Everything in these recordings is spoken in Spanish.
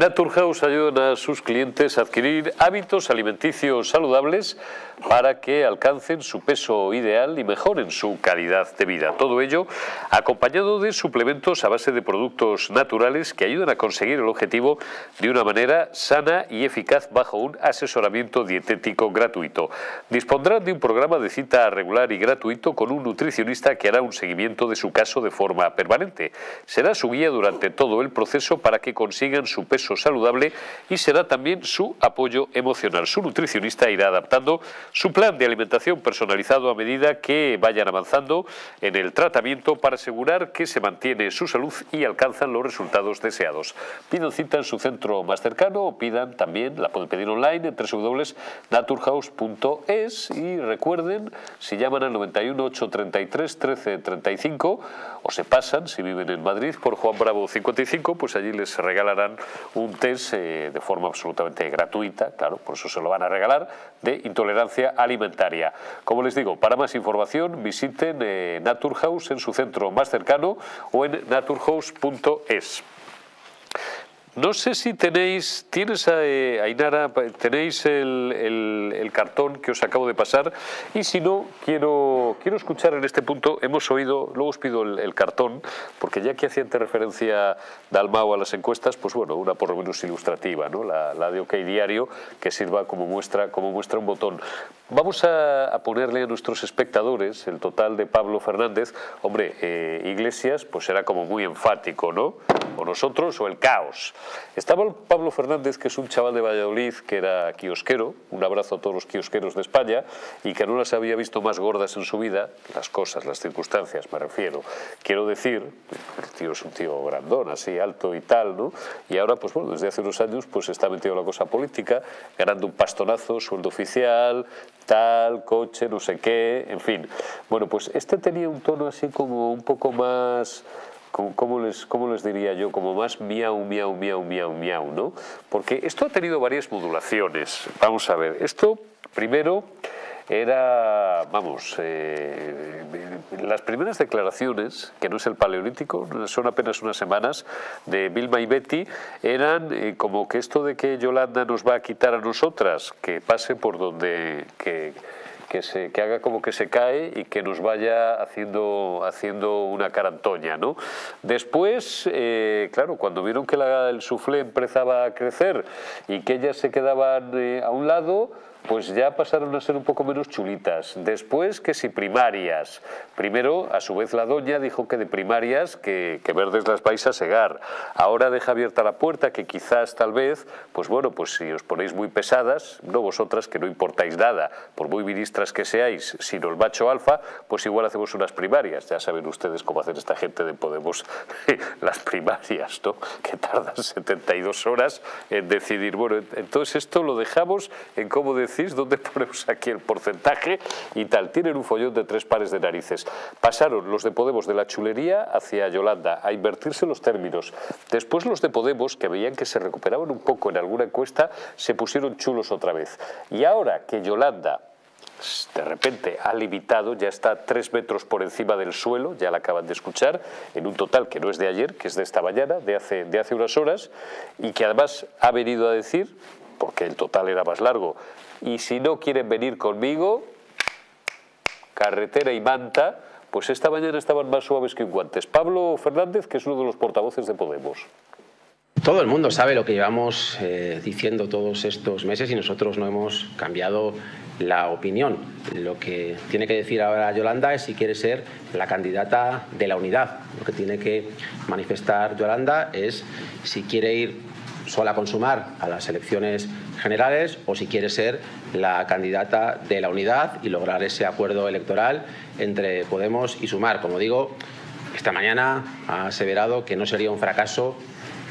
Naturhaus ayudan a sus clientes a adquirir hábitos alimenticios saludables para que alcancen su peso ideal y mejoren su calidad de vida. Todo ello acompañado de suplementos a base de productos naturales que ayudan a conseguir el objetivo de una manera sana y eficaz bajo un asesoramiento dietético gratuito. Dispondrán de un programa de cita regular y gratuito con un nutricionista que hará un seguimiento de su caso de forma permanente. Será su guía durante todo el proceso para que consigan su peso saludable y será también su apoyo emocional. Su nutricionista irá adaptando su plan de alimentación personalizado a medida que vayan avanzando en el tratamiento para asegurar que se mantiene su salud y alcanzan los resultados deseados. Pidan cita en su centro más cercano o pidan también, la pueden pedir online en www.naturhaus.es y recuerden, si llaman al 91 833 1335 o se pasan, si viven en Madrid, por Juan Bravo 55, pues allí les regalarán un test eh, de forma absolutamente gratuita, claro, por eso se lo van a regalar, de intolerancia alimentaria. Como les digo, para más información visiten eh, Naturhaus en su centro más cercano o en naturhaus.es. No sé si tenéis, tienes eh, Ainara, tenéis el, cartón que os acabo de pasar y si no, quiero, quiero escuchar en este punto, hemos oído, luego os pido el, cartón, porque ya que hacía referencia Dalmao a las encuestas, pues bueno, una por lo menos ilustrativa, ¿no? la, de OK Diario, que sirva como muestra, como muestra un botón. Vamos a, ponerle a nuestros espectadores el total de Pablo Fernández. Hombre, eh, Iglesias, pues era como muy enfático, ¿no? O nosotros o el caos. Estaba Pablo Fernández, que es un chaval de Valladolid, que era kiosquero, un abrazo a todos los kiosqueros de España, y que no las había visto más gordas en su vida, las cosas, las circunstancias, me refiero. Quiero decir, el tío es un tío grandón, así, alto y tal, ¿no? Y ahora, pues bueno, desde hace unos años, pues está metido en la cosa política, ganando un pastonazo, sueldo oficial, tal, coche, no sé qué, en fin. Bueno, pues este tenía un tono así como un poco más ¿Cómo, les, ¿cómo, les, diría yo? Como más miau, miau, miau, miau, miau, ¿no? Porque esto ha tenido varias modulaciones. Vamos a ver, esto primero era, vamos, eh, las primeras declaraciones, que no es el paleolítico, son apenas unas semanas, de Vilma y Betty, eran eh, como que esto de que Yolanda nos va a quitar a nosotras, que pase por donde... Que, que, se, que haga como que se cae y que nos vaya haciendo, haciendo una carantoña. ¿no? Después, eh, claro, cuando vieron que la, el suflé empezaba a crecer y que ellas se quedaban eh, a un lado, pues ya pasaron a ser un poco menos chulitas. Después que si primarias. Primero, a su vez la doña dijo que de primarias que, que, verdes las vais a segar. Ahora deja abierta la puerta que quizás tal vez, pues bueno, pues si os ponéis muy pesadas, no vosotras que no importáis nada, por muy ministras que seáis, sino el macho alfa, pues igual hacemos unas primarias. Ya saben ustedes cómo hacer esta gente de Podemos las primarias, ¿no? Que tardan 72 horas en decidir. Bueno, entonces esto lo dejamos en cómo decir decís, ¿dónde ponemos aquí el porcentaje? Y tal, tienen un follón de tres pares de narices. Pasaron los de Podemos de la chulería hacia Yolanda, a invertirse los términos. Después los de Podemos, que veían que se recuperaban un poco en alguna encuesta, se pusieron chulos otra vez. Y ahora que Yolanda de repente ha limitado, ya está tres metros por encima del suelo, ya la acaban de escuchar, en un total que no es de ayer, que es de esta mañana, de hace, de hace unas horas, y que además ha venido a decir, porque el total era más largo, y si no quieren venir conmigo, carretera y manta, pues esta mañana estaban más suaves que un guantes. Pablo Fernández, que es uno de los portavoces de Podemos. Todo el mundo sabe lo que llevamos eh, diciendo todos estos meses y nosotros no hemos cambiado la opinión. Lo que tiene que decir ahora Yolanda es si quiere ser la candidata de la unidad. Lo que tiene que manifestar Yolanda es si quiere ir sola con Sumar a las elecciones generales o si quiere ser la candidata de la unidad y lograr ese acuerdo electoral entre Podemos y Sumar. Como digo, esta mañana ha aseverado que no sería un fracaso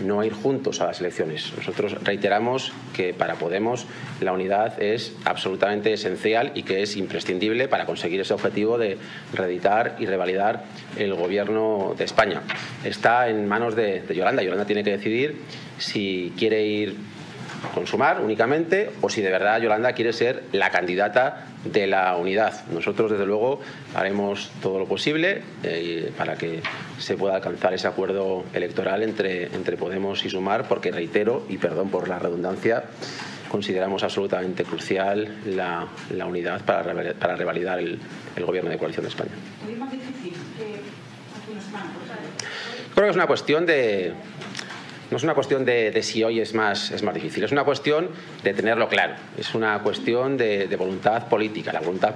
no ir juntos a las elecciones. Nosotros reiteramos que para Podemos la unidad es absolutamente esencial y que es imprescindible para conseguir ese objetivo de reeditar y revalidar el gobierno de España. Está en manos de, Yolanda. Yolanda tiene que decidir si quiere ir con Sumar únicamente o si de verdad Yolanda quiere ser la candidata de la unidad. Nosotros, desde luego, haremos todo lo posible eh, para que se pueda alcanzar ese acuerdo electoral entre, entre Podemos y Sumar, porque reitero, y perdón por la redundancia, consideramos absolutamente crucial la, la unidad para, para revalidar el, el, gobierno de coalición de España. Creo que es una cuestión de, no es una cuestión de, si hoy es más, es más difícil, es una cuestión de tenerlo claro, es una cuestión de, voluntad política, la voluntad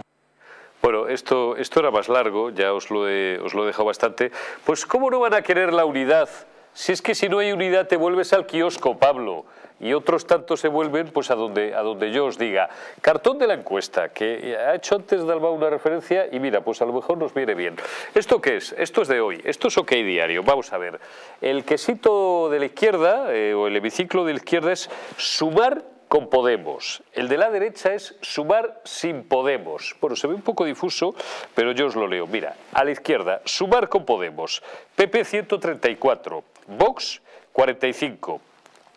bueno, esto, esto era más largo, ya os lo, os lo he dejado bastante. Pues ¿cómo no van a querer la unidad? Si es que si no hay unidad te vuelves al kiosco, Pablo y otros tantos se vuelven pues a donde, a donde yo os diga. Cartón de la encuesta, que ha hecho antes Dalma una referencia y mira, pues a lo mejor nos viene bien. ¿Esto qué es? Esto es de hoy, esto es OK Diario. Vamos a ver. El quesito de la izquierda, eh, o el hemiciclo de la izquierda es sumar con Podemos. El de la derecha es sumar sin Podemos. Bueno, se ve un poco difuso, pero yo os lo leo. Mira, a la izquierda, sumar con Podemos. PP 134, Vox 45,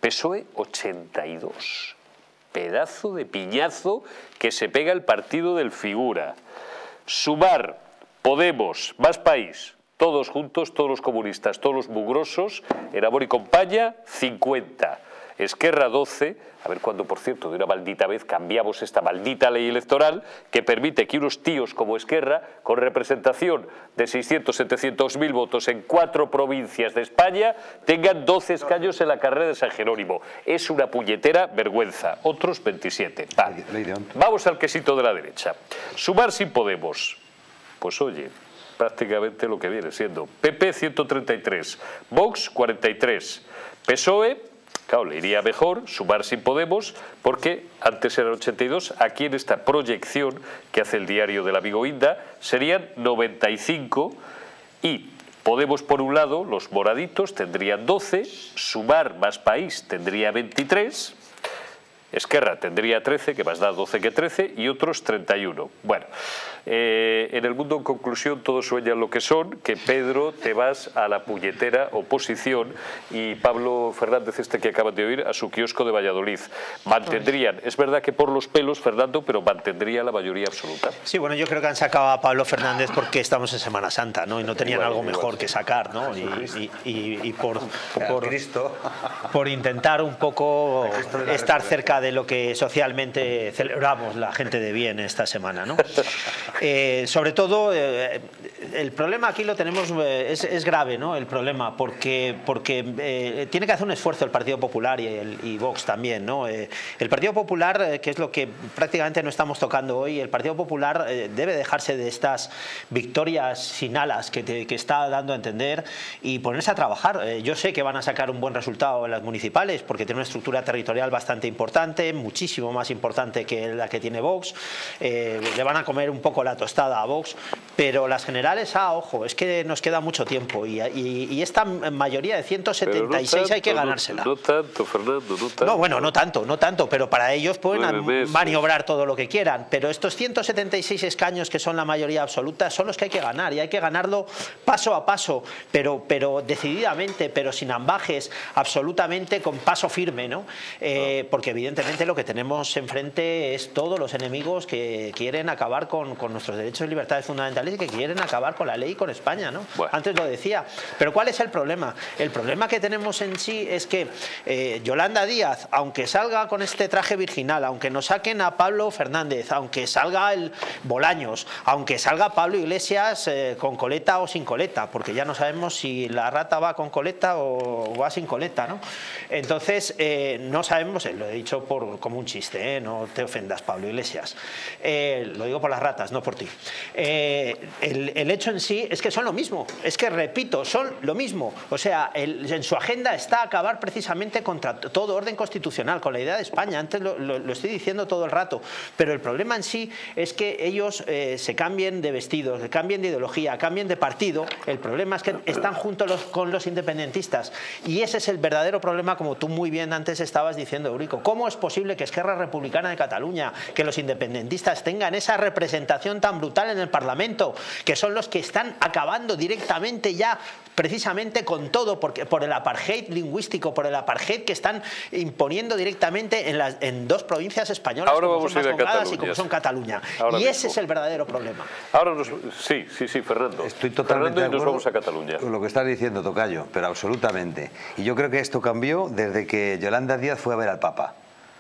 PSOE 82. Pedazo de piñazo que se pega el partido del figura. Sumar, Podemos, Más País, todos juntos, todos los comunistas, todos los mugrosos, en amor y compañía, 50. Esquerra 12, a ver cuándo, por cierto, de una maldita vez cambiamos esta maldita ley electoral que permite que unos tíos como Esquerra, con representación de 600, 700 mil votos en cuatro provincias de España, tengan 12 escaños en la carrera de San Jerónimo. Es una puñetera vergüenza. Otros 27. Vale. Vamos al quesito de la derecha. Sumar sin Podemos. Pues oye, prácticamente lo que viene siendo. PP 133, Vox 43, PSOE Claro, le iría mejor sumar sin Podemos, porque antes eran 82, aquí en esta proyección que hace el diario del amigo Inda, serían 95 y Podemos por un lado, los moraditos tendrían 12, sumar más país tendría 23, Esquerra tendría 13, que más da 12 que 13, y otros 31. Bueno, eh, en el mundo, en conclusión, todos sueñan lo que son, que Pedro te vas a la puñetera oposición y Pablo Fernández, este que acaban de oír, a su kiosco de Valladolid. Mantendrían, es verdad que por los pelos, Fernando, pero mantendría la mayoría absoluta. Sí, bueno, yo creo que han sacado a Pablo Fernández porque estamos en Semana Santa, ¿no? Y no tenían algo mejor que sacar, ¿no? Y, y, y por, por, por intentar un poco estar cerca de lo que socialmente celebramos la gente de bien esta semana, ¿no? Eh, sobre todo, eh, el problema aquí lo tenemos, eh, es, grave, ¿no? El problema, porque, porque tiene que hacer un esfuerzo el Partido Popular y, el, y Vox también, ¿no? el Partido Popular, que es lo que prácticamente no estamos tocando hoy, el Partido Popular debe dejarse de estas victorias sin alas que, que está dando a entender y ponerse a trabajar. yo sé que van a sacar un buen resultado en las municipales porque tiene una estructura territorial bastante importante, muchísimo más importante que la que tiene Vox. le van a comer un poco la tostada a Vox, pero las generales, ah, ojo, es que nos queda mucho tiempo y, y, esta mayoría de 176 hay que ganársela. No tanto, Fernando, no tanto. No, bueno, no tanto, no tanto, pero para ellos pueden maniobrar todo lo que quieran. Pero estos 176 escaños que son la mayoría absoluta son los que hay que ganar y hay que ganarlo paso a paso, pero, pero decididamente, pero sin ambajes, absolutamente con paso firme, ¿no? Eh, porque evidentemente lo que tenemos enfrente es todos los enemigos que quieren acabar con, con nuestros derechos y libertades fundamentales y que quieren acabar con la ley y con España. ¿no? Antes lo decía. Pero ¿cuál es el problema? El problema que tenemos en sí es que eh, Yolanda Díaz, aunque salga con este traje virginal, aunque nos saquen a Pablo Fernández, aunque salga el Bolaños, aunque salga Pablo Iglesias eh, con coleta o sin coleta, porque ya no sabemos si la rata va con coleta o va sin coleta. ¿no? Entonces, eh, no sabemos, lo he dicho por, como un chiste, no te ofendas, Pablo Iglesias. lo digo por las ratas, no por ti. Eh, el, hecho en sí es que son lo mismo, es que repito, son lo mismo. O sea, en su agenda está acabar precisamente contra todo orden constitucional, con la idea de España, antes lo, estoy diciendo todo el rato, pero el problema en sí es que ellos eh, se cambien de vestidos, se cambien de ideología, cambien de partido, el problema es que están juntos con los independentistas y ese es el verdadero problema, como tú muy bien antes estabas diciendo, Eurico. ¿Cómo es posible que Esquerra Republicana de Cataluña, que los independentistas tengan esa representación tan brutal en el Parlamento, que son los que están acabando directamente ya precisamente con todo, porque, por el apartheid lingüístico, por el apartheid que están imponiendo directamente en, las, en dos provincias españolas Ahora como vamos son a ir a Cataluña. y como son Cataluña. Ahora y ese es el verdadero problema. Ahora nos, sí, sí, sí, Fernando. Estoy totalmente Fernando y de nos acuerdo vamos a Cataluña. Con lo que estás diciendo, Tocayo, pero absolutamente. Y yo creo que esto cambió desde que Yolanda Díaz fue a ver al Papa.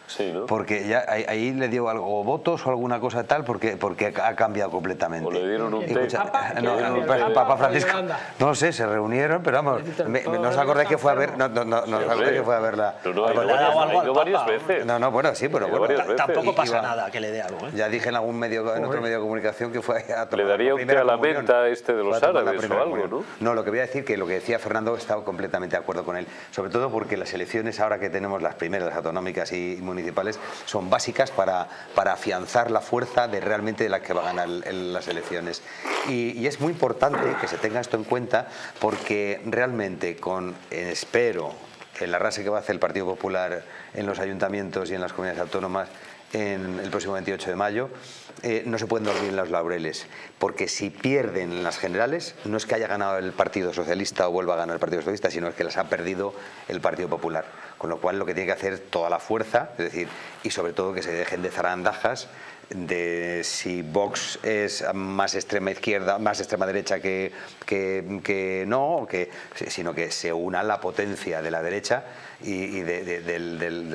Sí, ¿no? Porque ya ahí, ahí le dio algo votos o alguna cosa tal porque porque ha cambiado completamente. O le dieron un. Escucha, ¿Papa? no, ¿Quién no, el Papa? Papa Francisco. No sé, se reunieron, pero vamos, me- me- no os acordé que fue a ver, no, no, no, no os acordé que fue a verla. No, no, varias, veces. No, no, bueno, sí, pero bueno. Tampoco pasa Iba- nada que le dé algo. ¿eh? Ya dije en algún medio, en otro medio de comunicación que fue a tomar Le daría un a la menta este de los árabes o algo, comunión. No, lo que voy a decir que lo que decía Fernando he estado completamente de acuerdo con él, sobre todo porque las elecciones ahora que tenemos las primeras, las autonómicas y municipales, son básicas para, para afianzar la fuerza de realmente de la que va a ganar las elecciones. Y, y es muy importante que se tenga esto en cuenta porque realmente con, eh, espero, el arrase que va a hacer el Partido Popular en los ayuntamientos y en las comunidades autónomas en el próximo 28 de mayo, eh, no se pueden dormir en los laureles, porque si pierden en las generales, no es que haya ganado el Partido Socialista o vuelva a ganar el Partido Socialista, sino es que las ha perdido el Partido Popular. Con lo cual lo que tiene que hacer toda la fuerza, es decir, y sobre todo que se dejen de zarandajas de si Vox es más extrema izquierda, más extrema derecha que, que, que no, que, sino que se una la potencia de la derecha y, de, de-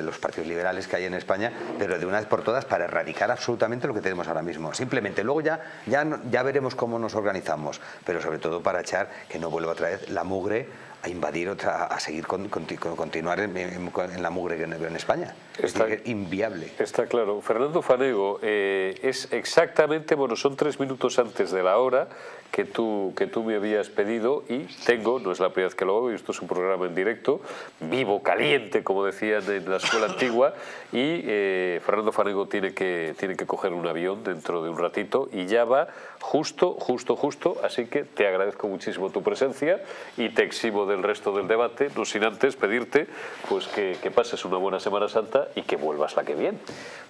los partidos liberales que hay en España, pero de una vez por todas para erradicar absolutamente lo que tenemos ahora mismo. Simplemente luego ya, ya, ya veremos cómo nos organizamos, pero sobre todo para echar que no vuelva otra vez la mugre a invadir otra, a seguir con, conti- con- continuar en, en- en la mugre que en, en España. Es Está- que inviable. Está claro. Fernando Fanego, eh, es exactamente, bueno, son tres minutos antes de la hora que tú, que tú me habías pedido y tengo, no es la primera vez que lo hago, y esto es un programa en directo, vivo, caliente, como decían en la escuela antigua, y eh, Fernando Fanego tiene que, tiene que coger un avión dentro de un ratito y ya va justo, justo, justo, así que te agradezco muchísimo tu presencia y te exhibo del resto del debate, no sin antes pedirte pues que, que pases una buena Semana Santa y que vuelvas la que viene.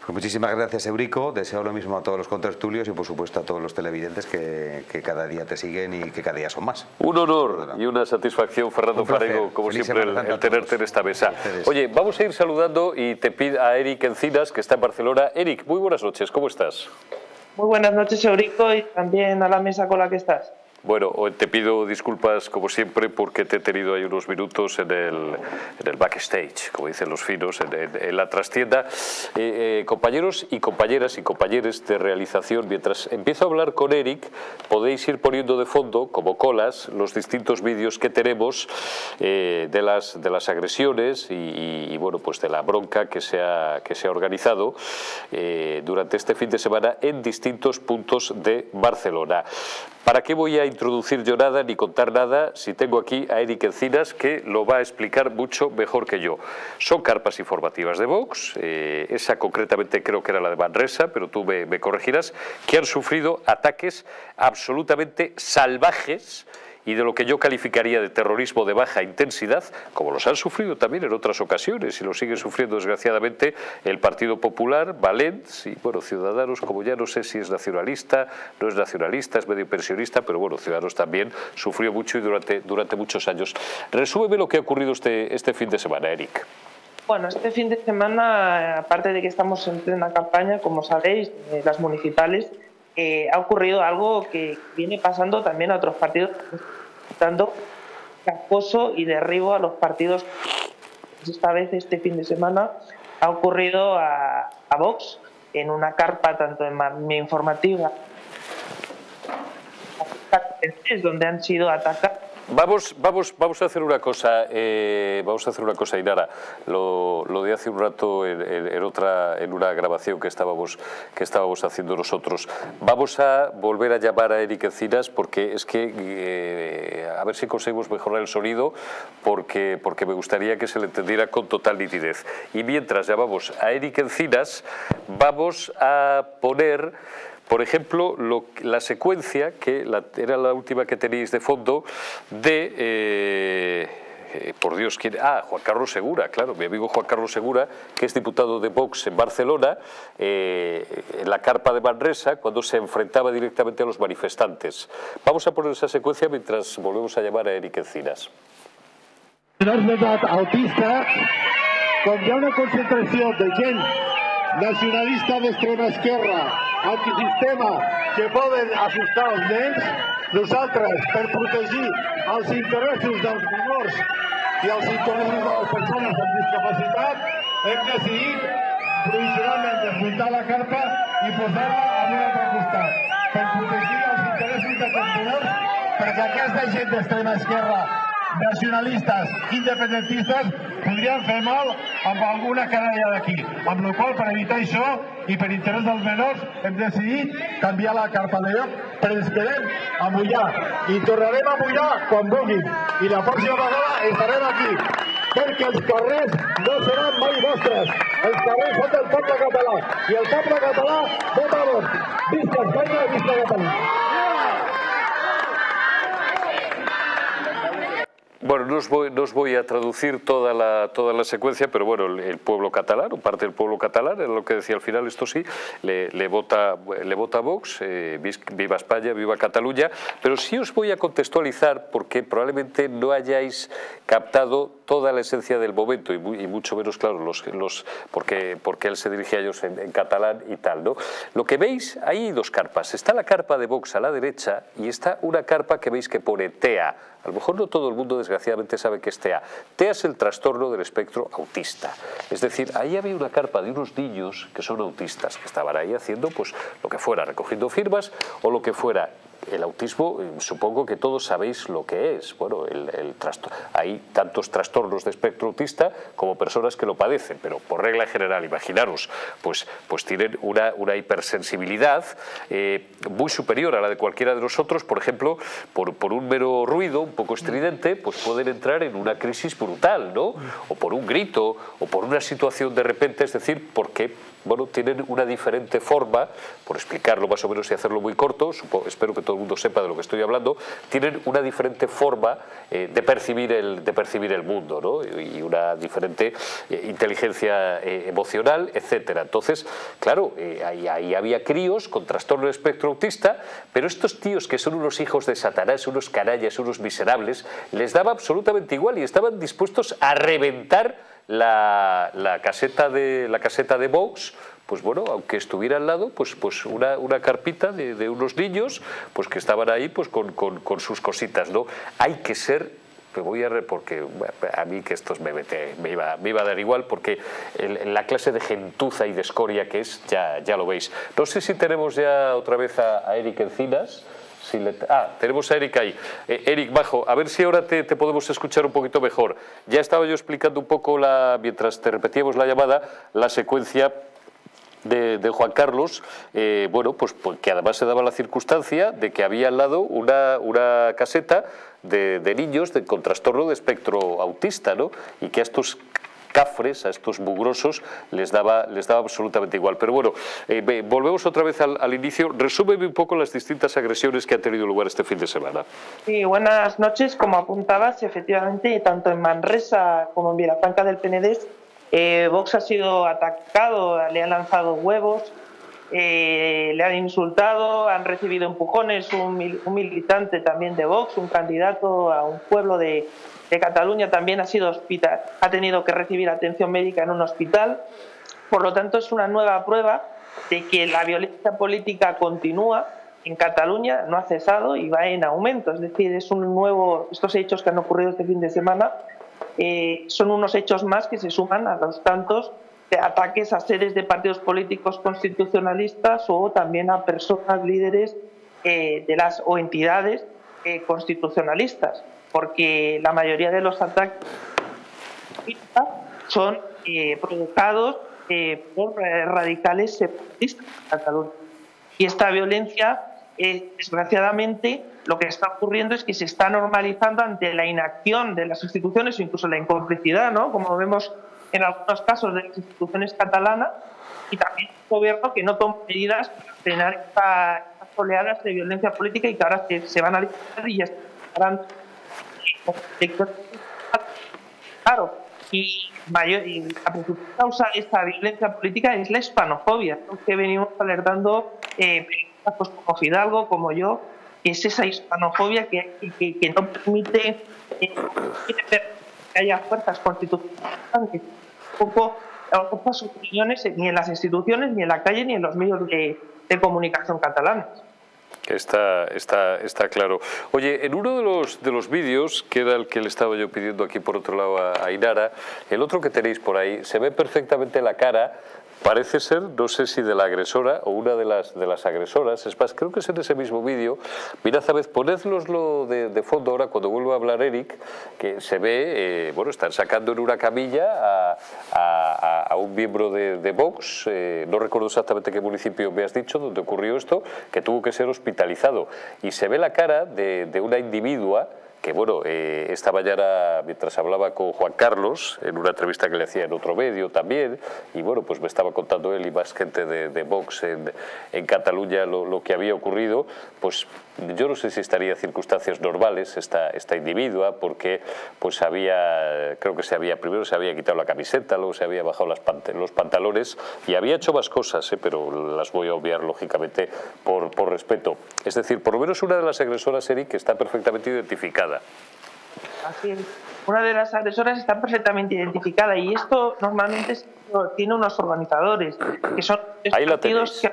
Pues muchísimas gracias, Eurico. Deseo lo mismo a todos los contertulios y, por supuesto, a todos los televidentes que, que cada día te siguen y que cada día son más. Un honor y una satisfacción, Fernando Un. Farego, como Feliz siempre, el, el tenerte en esta mesa. Oye, vamos a ir saludando y te pido a Eric Encinas, que está en Barcelona. Eric, muy buenas noches, ¿cómo estás? Muy buenas noches, Eurico, y también a la mesa con la que estás. Bueno, te pido disculpas como siempre porque te he tenido ahí unos minutos en el, en el backstage, como dicen los finos, en, en- en la trastienda. Eh, eh, compañeros y compañeras y compañeros de realización, mientras empiezo a hablar con Eric, podéis ir poniendo de fondo, como colas, los distintos vídeos que tenemos eh, de, las, de las agresiones y, y- y, bueno, pues de la bronca que se ha, que se ha organizado eh, durante este fin de semana en distintos puntos de Barcelona. ¿Para qué voy a introducir yo nada ni contar nada si tengo aquí a Eric Encinas que lo va a explicar mucho mejor que yo? Son carpas informativas de Vox, eh, esa concretamente creo que era la de Manresa, pero tú me, me corregirás, que han sufrido ataques absolutamente salvajes y de lo que yo calificaría de terrorismo de baja intensidad, como los han sufrido también en otras ocasiones y lo sigue sufriendo desgraciadamente el Partido Popular, Valents y bueno, Ciudadanos, como ya no sé si es nacionalista, no es nacionalista, es medio pensionista, pero bueno, Ciudadanos también sufrió mucho y durante, durante muchos años. Resúmeme lo que ha ocurrido este, este fin de semana, Eric. Bueno, este fin de semana, aparte de que estamos en plena campaña, como sabéis, de las municipales, eh, ha ocurrido algo que viene pasando también a otros partidos, dando acoso y derribo a los partidos. Esta vez, este fin de semana, ha ocurrido a, a Vox en una carpa, tanto en mi informativa, donde han sido atacados Vamos, vamos, vamos a hacer una cosa, eh, vamos a hacer una cosa, Inara. Lo, lo de hace un rato en, otra, en una grabación que estábamos, que estábamos haciendo nosotros. Vamos a volver a llamar a Eric Encinas porque es que eh, a ver si conseguimos mejorar el sonido porque, porque me gustaría que se le entendiera con total nitidez. Y mientras llamamos a Eric Encinas, vamos a poner por ejemplo, lo- la secuencia, que era la última que tenéis de fondo, de... eh, eh, por Dios, ¿quién? Ah, Juan Carlos Segura, claro, mi amigo Juan Carlos Segura, que es diputado de Vox en Barcelona, eh, en la carpa de Manresa, cuando se enfrentaba directamente a los manifestantes. Vamos a poner esa secuencia mientras volvemos a llamar a Eric Encinas. autista, con ya una concentración de gente nacionalista d'extrema esquerra, antisistema, que poden assustar els nens, nosaltres, per protegir els interessos dels menors i els interessos de les persones amb discapacitat, hem decidit provisionalment desmuntar la carpa i posar-la a un altre costat, per protegir els interessos d'aquests menors, perquè aquesta gent d'extrema esquerra nacionalistes independentistes podrien fer mal amb alguna canalla d'aquí. Amb la qual per evitar això i per interès dels menors hem decidit canviar la carpa de lloc, però ens quedem a mullar i tornarem a mullar quan vulguin i la pròxima vegada estarem aquí perquè els carrers no seran mai vostres. Els carrers són del poble català i el poble català vota Vox. Visca Espanya visca Catalunya. Bueno, no os, voy, a traducir toda la, toda la secuencia, pero bueno, el, pueblo catalán, o parte del pueblo catalán, es lo que decía al final, esto sí, le, vota, le vota Vox, eh, viva España, viva Cataluña, pero sí os voy a contextualizar porque probablemente no hayáis captado toda la esencia del momento y, mucho menos, claro, los, los, porque, porque él se dirige a ellos en, catalán y tal. ¿no? Lo que veis, hay dos carpas. Está la carpa de Vox a la derecha y está una carpa que veis que pone TEA. A lo mejor no todo el mundo, sabe que es TEA. TEA es el trastorno del espectro autista. Es decir, ahí había una carpa de unos niños que son autistas, que estaban ahí haciendo pues, lo que fuera, recogiendo firmas o lo que fuera el autismo, eh, supongo que todos sabéis lo que es. Bueno, el, hay tantos trastornos de espectro autista como personas que lo padecen, pero por regla general, imaginaros, pues, pues tienen una, una hipersensibilidad eh, muy superior a la de cualquiera de nosotros, por ejemplo, por, por un mero ruido un poco estridente, pues pueden entrar en una crisis brutal, ¿no? O por un grito, o por una situación de repente, es decir, porque bueno, tienen una diferente forma, por explicarlo más o menos y hacerlo muy corto, espero que todo el mundo sepa de lo que estoy hablando, tienen una diferente forma eh, de, percibir el, de percibir el mundo ¿no? y una diferente eh, inteligencia eh, emocional, etcétera. Entonces, claro, ahí, ahí, había críos con trastorno de espectro autista, pero estos tíos que son unos hijos de Satanás, unos canallas, unos miserables, les daba absolutamente igual y estaban dispuestos a reventar la, caseta de, la caseta de Vox, pues bueno, aunque estuviera al lado, pues, pues una, una carpita de, unos niños pues que estaban ahí pues con, con, sus cositas, ¿no? Hay que ser me voy a re porque a mí que estos me, me, iba, me iba a dar igual porque la clase de gentuza y de escoria que es, ya, ya lo veis. No sé si tenemos ya otra vez a, a Eric Encinas. Ah, tenemos a Eric ahí. Eh, Eric, bajo, a ver si ahora te, podemos escuchar un poquito mejor. Ya estaba yo explicando un poco, la, mientras te repetíamos la llamada, la secuencia de, Juan Carlos, eh, bueno, pues, pues, que además se daba la circunstancia de que había al lado una, una caseta de, niños con trastorno de espectro autista, ¿no? Y que a estos cafres, a estos mugrosos, les daba, les daba absolutamente igual. Pero bueno, eh, volvemos otra vez al, inicio. Resúmeme un poco las distintas agresiones que han tenido lugar este fin de semana. Sí, buenas noches. Como apuntabas, efectivamente, tanto en Manresa como en Vilafranca del Penedés, eh, Vox ha sido atacado, le han lanzado huevos, eh, le han insultado, han recibido empujones, un, un, militante también de Vox, un candidato a un pueblo de, que Cataluña también ha sido hospital, ha tenido que recibir atención médica en un hospital. Por lo tanto, es una nueva prueba de que la violencia política continúa en Cataluña, no ha cesado y va en aumento. Es decir, es un nuevo, estos hechos que han ocurrido este fin de semana eh, son unos hechos más que se suman a los tantos de ataques a sedes de partidos políticos constitucionalistas o también a personas líderes eh, de las o entidades eh, constitucionalistas porque la mayoría de los ataques son eh, provocados eh, por eh, radicales separatistas en Cataluña. Y esta violencia, desgraciadamente, lo que está ocurriendo es que se está normalizando ante la inacción de las instituciones o incluso la incomplicidad, ¿no? como vemos en algunos casos de las instituciones catalanas, y también el gobierno que no toma medidas para frenar estas oleadas de violencia política y que ahora se, van a y ya Claro, y, mayor, la principal causa de esta violencia política es la hispanofobia, que venimos alertando eh, pues, como Fidalgo, como yo, que es esa hispanofobia que, que, no permite eh, que haya fuerzas constitucionales poco sus opiniones ni en las instituciones, ni en la calle, ni en los medios de comunicación catalanes. Está, está, está claro. Oye, en uno de los, de los vídeos, que era el que le estaba yo pidiendo aquí por otro lado a, a Inara, el otro que tenéis por ahí, se ve perfectamente la cara Parece ser, no sé si de la agresora o una de las, de las agresoras, es más, creo que es en ese mismo vídeo. Mirad, a vez, ponedloslo de, de, fondo ahora cuando vuelva a hablar Eric, que se ve, eh, bueno, están sacando en una camilla a, a, un miembro de, Vox, eh, no recuerdo exactamente qué municipio me has dicho, donde ocurrió esto, que tuvo que ser hospitalizado. Y se ve la cara de una individua que bueno, eh, esta mañana mientras hablaba con Juan Carlos, en una entrevista que le hacía en otro medio también, y bueno, pues me estaba contando él y más gente de, de Vox en, Cataluña lo, que había ocurrido, pues yo no sé si estaría en circunstancias normales esta, esta individua, porque pues había, creo que se había, primero se había quitado la camiseta, luego se había bajado las los pantalones y había hecho más cosas, ¿eh? pero las voy a obviar lógicamente por, por respeto. Es decir, por lo menos una de las agresoras, Eric, está perfectamente identificada Así es. Una de las agresoras está perfectamente identificada y esto normalmente tiene unos organizadores, que son Ahí partidos que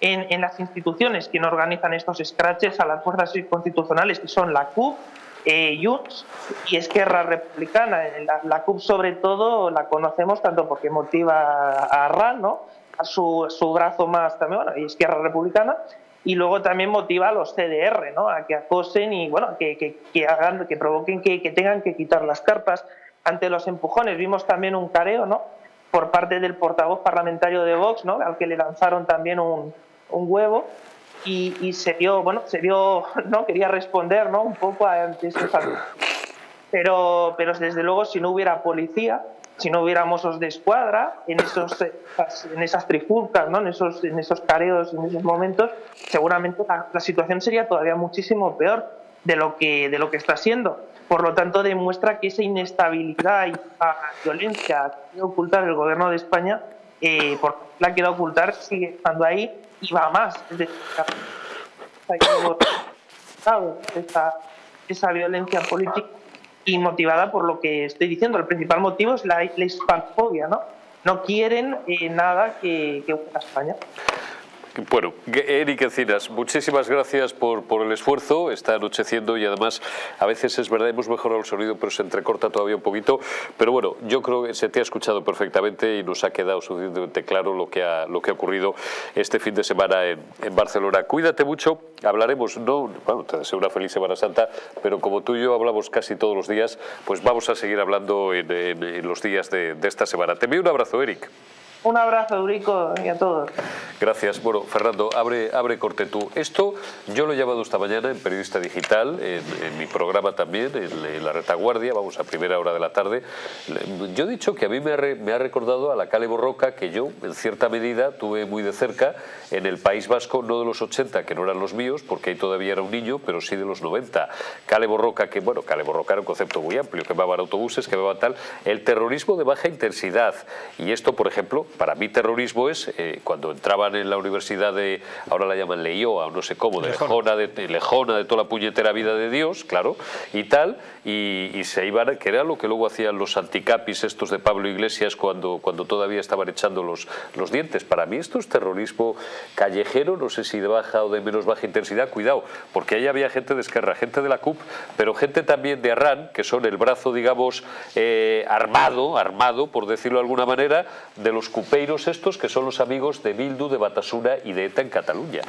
en, en, las instituciones que organizan estos scratches a las fuerzas constitucionales, que son la CUP, eh, Junts y Esquerra Republicana. La, la, CUP sobre todo la conocemos tanto porque motiva a RAN, ¿no? a su, su brazo más también, bueno, Esquerra Republicana, y luego también motiva a los CDR ¿no? a que acosen y bueno, que, que, que hagan, que provoquen que, que, tengan que quitar las carpas ante los empujones. Vimos también un careo ¿no? por parte del portavoz parlamentario de Vox, ¿no? al que le lanzaron también un, un huevo. Y, y, se vio, bueno, se vio, ¿no? Quería responder, ¿no? Un poco ante ese pero, pero desde luego si no hubiera policía, si no hubiera mozos de escuadra en, esos, en esas trifulcas, ¿no? en, esos, en esos careos, en esos momentos, seguramente la, la, situación sería todavía muchísimo peor de lo, que, de lo que está siendo. Por lo tanto, demuestra que esa inestabilidad y violencia que quiere ocultar el gobierno de España, eh, por la quiere ocultar, sigue estando ahí y va más. Es decir, esa, esa violencia política y motivada por lo que estoy diciendo. El principal motivo es la, la ¿no? No quieren eh, nada que, que a España. Bueno, Eric Encinas, muchísimas gracias por, por, el esfuerzo. Está anocheciendo y además a veces es verdad, hemos mejorado el sonido, pero se entrecorta todavía un poquito. Pero bueno, yo creo que se te ha escuchado perfectamente y nos ha quedado suficientemente claro lo que ha, lo que ha ocurrido este fin de semana en, en Barcelona. Cuídate mucho, hablaremos, no, bueno, te deseo una feliz Semana Santa, pero como tú y yo hablamos casi todos los días, pues vamos a seguir hablando en, en, en los días de, de esta semana. Te envío un abrazo, Eric. Un abrazo, Eurico, y a todos. Gracias. Bueno, Fernando, abre, abre corte tú. Esto yo lo he llevado esta mañana en Periodista Digital, en, en mi programa también, en, La Retaguardia, vamos a primera hora de la tarde. Yo he dicho que a mí me ha, re, me ha recordado a la Cale Borroca, que yo, en cierta medida, tuve muy de cerca en el País Vasco, no de los 80, que no eran los míos, porque ahí todavía era un niño, pero sí de los 90. Cale Borroca, que bueno, Cale Borroca era un concepto muy amplio, que quemaban autobuses, que quemaban tal. El terrorismo de baja intensidad. Y esto, por ejemplo, para mí terrorismo es eh, cuando entraban en la universidad de, ahora la llaman Leioa o no sé cómo, de Lejona, de, de, Lejona, de toda la puñetera vida de Dios, claro, y tal, y, y, se iban, que era lo que luego hacían los anticapis estos de Pablo Iglesias cuando, cuando todavía estaban echando los, los dientes. Para mí esto es terrorismo callejero, no sé si de baja o de menos baja intensidad, cuidado, porque ahí había gente de Esquerra, gente de la CUP, pero gente también de Arran, que son el brazo, digamos, eh, armado, armado, por decirlo de alguna manera, de los cupeiros estos que son los amigos de Bildu, de Batasuna y de ETA en Cataluña.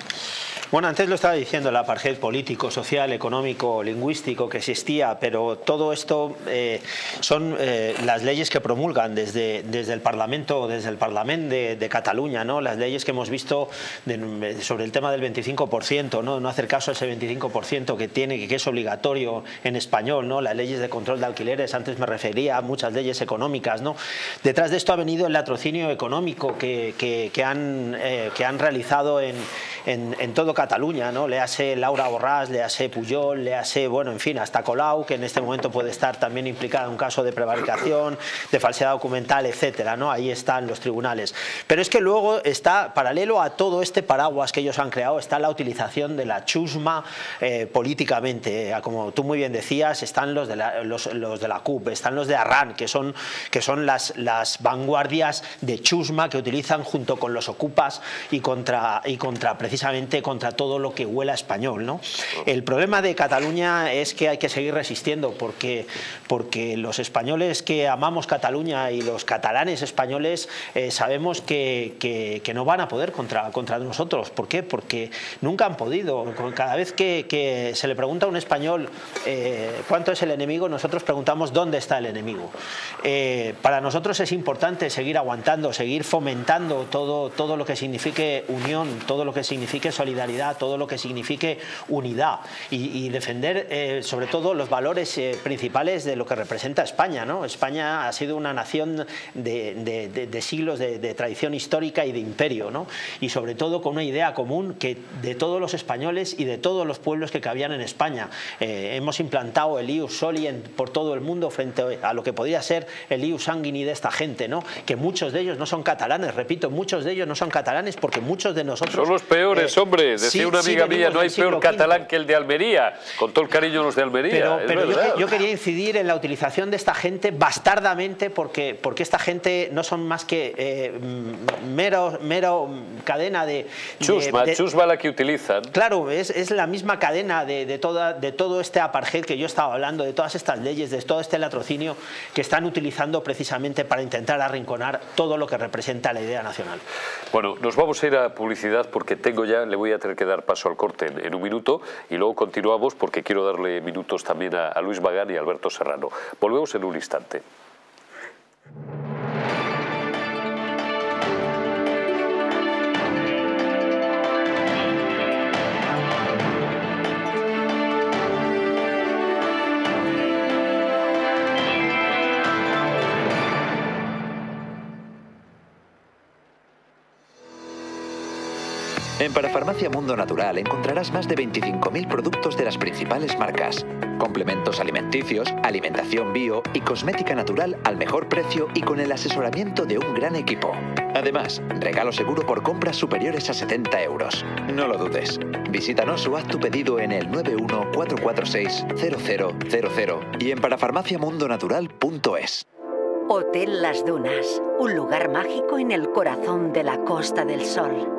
Bueno, antes lo estaba diciendo, el apartheid político, social, económico, lingüístico que existía, pero todo esto eh, son eh, las leyes que promulgan desde, desde el Parlamento, desde el Parlamento de, de Cataluña, ¿no? las leyes que hemos visto de, sobre el tema del 25%, ¿no? no hacer caso a ese 25% que tiene, que es obligatorio en español, ¿no? las leyes de control de alquileres, antes me refería a muchas leyes económicas. ¿no? Detrás de esto ha venido el latrocinio económico que, que, han, que han realizado en, en, todo Cataluña, ¿no? Le hace Laura Borràs, le hace Puyol, le hace, bueno, en fin, hasta Colau, que en este momento puede estar también implicada en un caso de prevaricación, de falsedad documental, etcétera, ¿no? Ahí están los tribunales. Pero es que luego está, paralelo a todo este paraguas que ellos han creado, está la utilización de la chusma eh, políticamente. Eh, como tú muy bien decías, están los de la, los, de la CUP, están los de Arran, que son, que son las, las vanguardias de chusma que utilizan junto con los ocupas y contra, y contra precisamente contra todo lo que huela español. ¿no? El problema de Cataluña es que hay que seguir resistiendo porque, porque los españoles que amamos Cataluña y los catalanes españoles eh, sabemos que, que, no van a poder contra, contra nosotros. ¿Por qué? Porque nunca han podido. Cada vez que, que se le pregunta a un español eh, cuánto es el enemigo, nosotros preguntamos dónde está el enemigo. Eh, para nosotros es importante seguir aguantando, seguir fomentando todo, todo lo que signifique unión, todo lo que signifique solidaridad, todo lo que signifique unidad y, defender eh, sobre todo los valores eh, principales de lo que representa España. España ha sido una nación de, siglos de, tradición histórica y de imperio y sobre todo con una idea común que de todos los españoles y de todos los pueblos que cabían en España. Eh, hemos implantado el ius soli por todo el mundo frente a lo que podría ser el ius sanguini de esta gente, que muchos de ellos no son catalanes, repito, muchos de ellos no son catalanes porque muchos de nosotros... Son los peores eh, hombre. Decía una amiga mía, no hay peor catalán que el de Almería. Con todo el cariño los de Almería. Pero, yo, quería incidir en la utilización de esta gente bastardamente porque, porque esta gente no son más que eh, mero, mero cadena de... Chusma, de, chusma la que utilizan. Claro, es, es la misma cadena de, de, toda, de todo este apartheid que yo estaba hablando, de todas estas leyes, de todo este latrocinio que están utilizando precisamente para intentar arrinconar todo lo que representa la idea nacional. Bueno, nos vamos a ir a publicidad porque tengo ya, le voy a tener que dar paso al corte en, un minuto y luego continuamos porque quiero darle minutos también a, a Luis Bagán y Alberto Serrano. Volvemos en un instante. En Parafarmacia Mundo Natural encontrarás más de 25.000 productos de las principales marcas, complementos alimenticios, alimentación bio y cosmética natural al mejor precio y con el asesoramiento de un gran equipo. Además, regalo seguro por compras superiores a 70 euros. No lo dudes. Visítanos o haz tu pedido en el 914460000 y en parafarmaciamundonatural.es. Hotel Las Dunas, un lugar mágico en el corazón de la Costa del Sol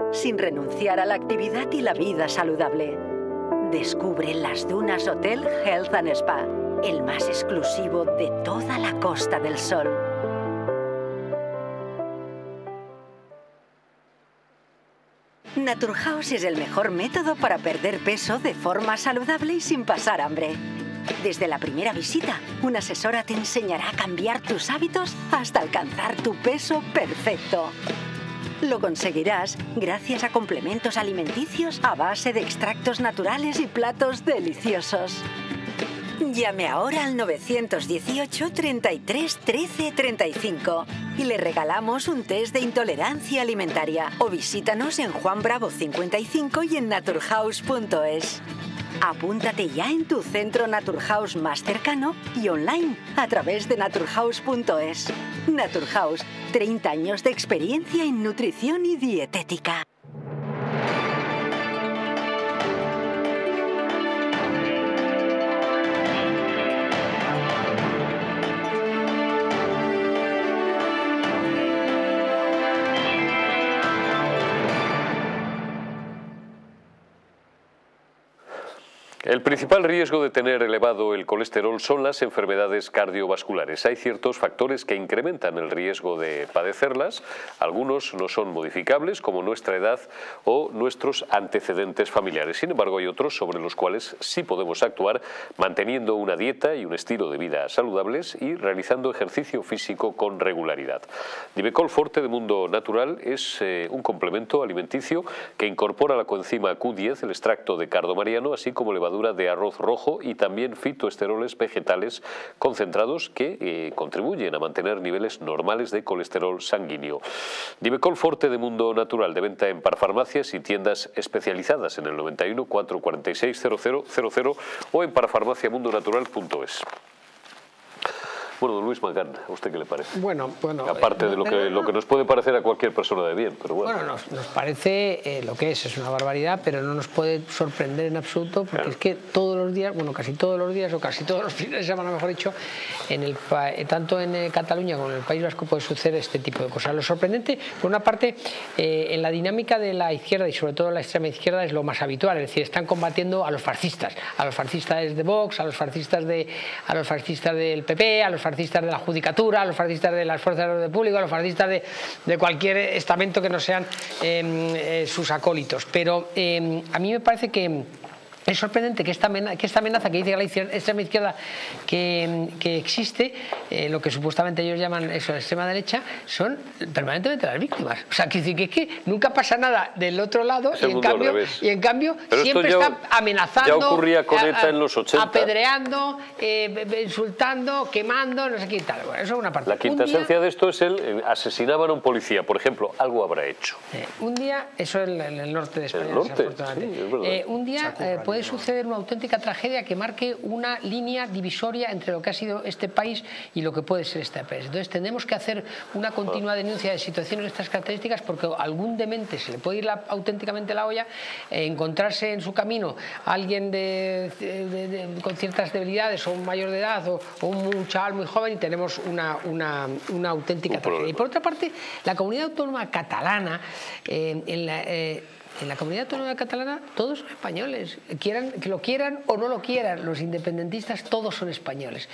sin renunciar a la actividad y la vida saludable. Descubre las Dunas Hotel Health and Spa, el más exclusivo de toda la Costa del Sol. Naturhaus es el mejor método para perder peso de forma saludable y sin pasar hambre. Desde la primera visita, una asesora te enseñará a cambiar tus hábitos hasta alcanzar tu peso perfecto. Lo conseguirás gracias a complementos alimenticios a base de extractos naturales y platos deliciosos. Llame ahora al 918 33 13 35 y le regalamos un test de intolerancia alimentaria o visítanos en Juan Bravo 55 y en naturhaus.es. Apúntate ya en tu centro Naturhaus más cercano y online a través de naturhaus.es. Naturhaus, 30 años de experiencia en nutrición y dietética. El principal riesgo de tener elevado el colesterol son las enfermedades cardiovasculares. Hay ciertos factores que incrementan el riesgo de padecerlas. Algunos no son modificables, como nuestra edad o nuestros antecedentes familiares. Sin embargo, hay otros sobre los cuales sí podemos actuar manteniendo una dieta y un estilo de vida saludables y realizando ejercicio físico con regularidad. Divecol Forte de Mundo Natural es eh, un complemento alimenticio que incorpora la coenzima Q10, el extracto de cardo mariano, así como levadura de arroz rojo y también fitoesteroles vegetales concentrados que eh, contribuyen a mantener niveles normales de colesterol sanguíneo. Divecol Forte de Mundo Natural de venta en parafarmacias y tiendas especializadas en el 91 446 0000 o en parafarmaciamundonatural.es. Bueno, Luis Magán, ¿a usted qué le parece? Bueno, bueno. Aparte de lo que, lo que nos puede parecer a cualquier persona de bien, pero bueno. Bueno, nos, parece eh, lo que es, es una barbaridad, pero no nos puede sorprender en absoluto, porque es que todos los días, bueno, casi todos los días, o casi todos los fines de semana, mejor dicho, en el, eh, tanto en eh, Cataluña como en el País Vasco puede suceder este tipo de cosas. Lo sorprendente, por una parte, en la dinámica de la izquierda y sobre todo la extrema izquierda es lo más habitual, es decir, están combatiendo a los fascistas, a los fascistas de Vox, a los fascistas, de, a los fascistas del PP, a los fascistas de la judicatura, a los fascistas de las fuerzas de orden público, a los fascistas de, cualquier estamento que no sean em, eh, sus acólitos. Pero em, a mí me parece que es sorprendente que esta, amenaza que, esta amenaza que dice la extrema izquierda que, que existe, eh, lo que supuestamente ellos llaman eso, la extrema derecha, son permanentemente las víctimas. O sea, que, decir que, es que nunca pasa nada del otro lado y en, cambio, y en, cambio, siempre están amenazando, ya ocurría con ETA en los 80. apedreando, eh, insultando, quemando, no sé qué tal. Bueno, eso es una parte. La quinta esencia de esto es el eh, asesinaban a un policía, por ejemplo, algo habrá hecho. un día, eso en el, el, norte de España, el norte, sí, un día puede suceder una auténtica tragedia que marque una línea divisoria entre lo que ha sido este país y lo que puede ser este país. Entonces tenemos que hacer una continua denuncia de situaciones de estas características porque algún demente se le puede ir auténticamente la olla, eh, encontrarse en su camino alguien de, con ciertas debilidades o un mayor de edad o, un chaval muy joven y tenemos una, una, una auténtica tragedia. Y por otra parte, la comunidad autónoma catalana eh, en la, eh, en la comunidad autónoma catalana todos son españoles, quieran, que lo quieran o no lo quieran, los independentistas todos son españoles,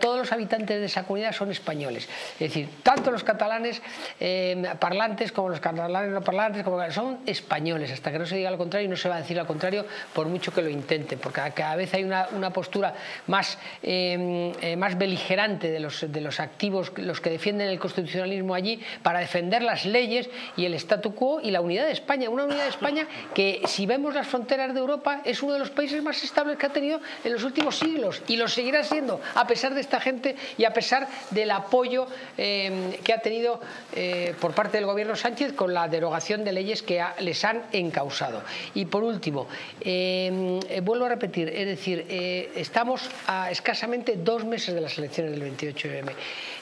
todos los habitantes de esa comunidad son españoles, es decir, tanto los catalanes eh, parlantes como los catalanes no parlantes como, son españoles, hasta que no se diga lo contrario y no se va a decir lo contrario por mucho que lo intenten, porque cada vez hay una, postura más, eh, eh, más beligerante de los, de los activos, los que defienden el constitucionalismo allí, para defender las leyes y el statu quo y la unidad de España, de España que si vemos las fronteras de Europa es uno de los países más estables que ha tenido en los últimos siglos y lo seguirá siendo a pesar de esta gente y a pesar del apoyo eh, que ha tenido eh, por parte del gobierno Sánchez con la derogación de leyes que les han encausado. Y por último, eh, vuelvo a repetir, es decir, estamos a escasamente dos meses de las elecciones del 28M.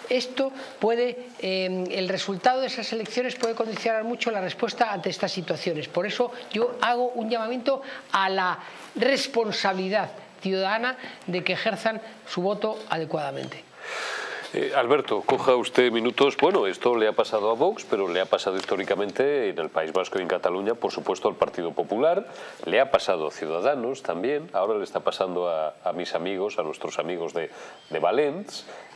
Esto puede, el resultado de esas elecciones puede condicionar mucho la respuesta ante estas situaciones. Por eso yo hago un llamamiento a la responsabilidad ciudadana de que ejerzan su voto adecuadamente. Eh, Alberto, coja usted minutos. Bueno, esto le ha pasado a Vox, pero le ha pasado históricamente en el País Vasco y en Cataluña, por supuesto, al Partido Popular. Le ha pasado a Ciudadanos también. Ahora le está pasando a, mis amigos, a nuestros amigos de, de.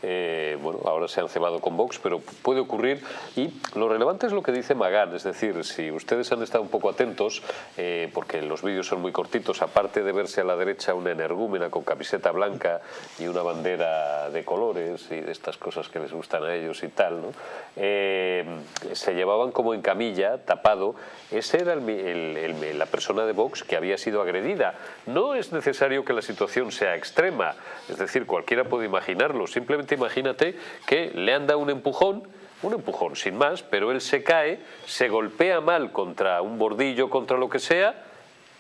Eh, bueno, ahora se han cebado con Vox, pero puede ocurrir. Y lo relevante es lo que dice Magán, es decir, si ustedes han estado un poco atentos, eh, porque los vídeos son muy cortitos, aparte de verse a la derecha una energúmena con camiseta blanca y una bandera de colores y de estas cosas que les gustan a ellos y tal, ¿no? Eh, se llevaban como en camilla, tapado. Ese era la persona de Vox que había sido agredida. No es necesario que la situación sea extrema, es decir, cualquiera puede imaginarlo, simplemente imagínate que le han dado un empujón, un empujón sin más, pero él se cae, se golpea mal contra un bordillo, contra lo que sea,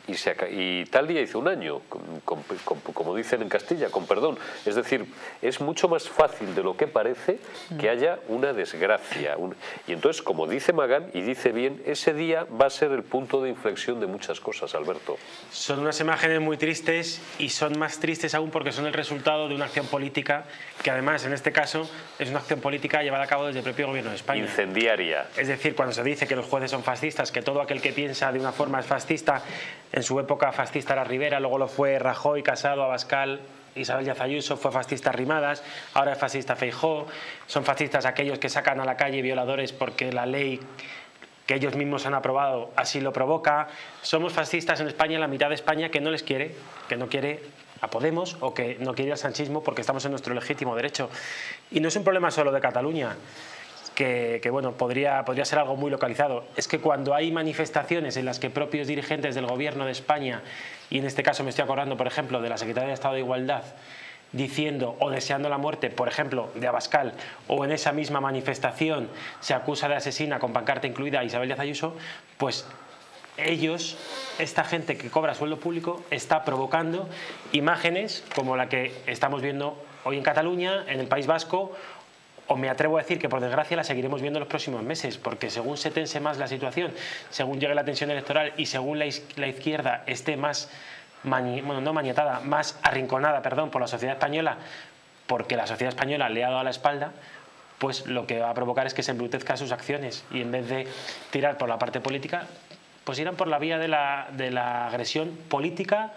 y, se, y tal día hizo un año, como dicen en Castilla, con perdón. Es decir, es mucho más fácil de lo que parece que mm. haya una desgracia. y entonces, como dice Magán, y dice bien, ese día va a ser el punto de inflexión de muchas cosas, Alberto. Son unas imágenes muy tristes y son más tristes aún porque son el resultado de una acción política que además, en este caso, es una acción política llevada a cabo desde el propio gobierno de España. Incendiaria. Es decir, cuando se dice que los jueces son fascistas, que todo aquel que piensa de una forma es fascista, En su época fascista era Rivera, luego lo fue Rajoy, Casado, Abascal, Isabel Díaz Ayuso, fue fascista Rimadas, ahora es fascista Feijó, son fascistas aquellos que sacan a la calle violadores porque la ley que ellos mismos han aprobado así lo provoca. Somos fascistas en España, la mitad de España que no les quiere, que no quiere a Podemos o que no quiere al sanchismo porque estamos en nuestro legítimo derecho. Y no es un problema solo de Cataluña. Que, bueno, podría, podría ser algo muy localizado. Es que cuando hay manifestaciones en las que propios dirigentes del gobierno de España, y en este caso me estoy acordando, por ejemplo, de la Secretaría de Estado de Igualdad, diciendo o deseando la muerte, por ejemplo, de Abascal, o en esa misma manifestación se acusa de asesina con pancarta incluida a Isabel Díaz Ayuso, pues ellos, esta gente que cobra sueldo público, está provocando imágenes como la que estamos viendo hoy en Cataluña, en el País Vasco, o me atrevo a decir que por desgracia la seguiremos viendo en los próximos meses, porque según se tense más la situación, según llegue la tensión electoral y según la, izquierda esté más, bueno, no maniatada, más arrinconada, perdón, por la sociedad española, porque la sociedad española le ha dado a la espalda, pues lo que va a provocar es que se embrutezcan sus acciones y en vez de tirar por la parte política, pues irán por la vía de la, de la agresión política,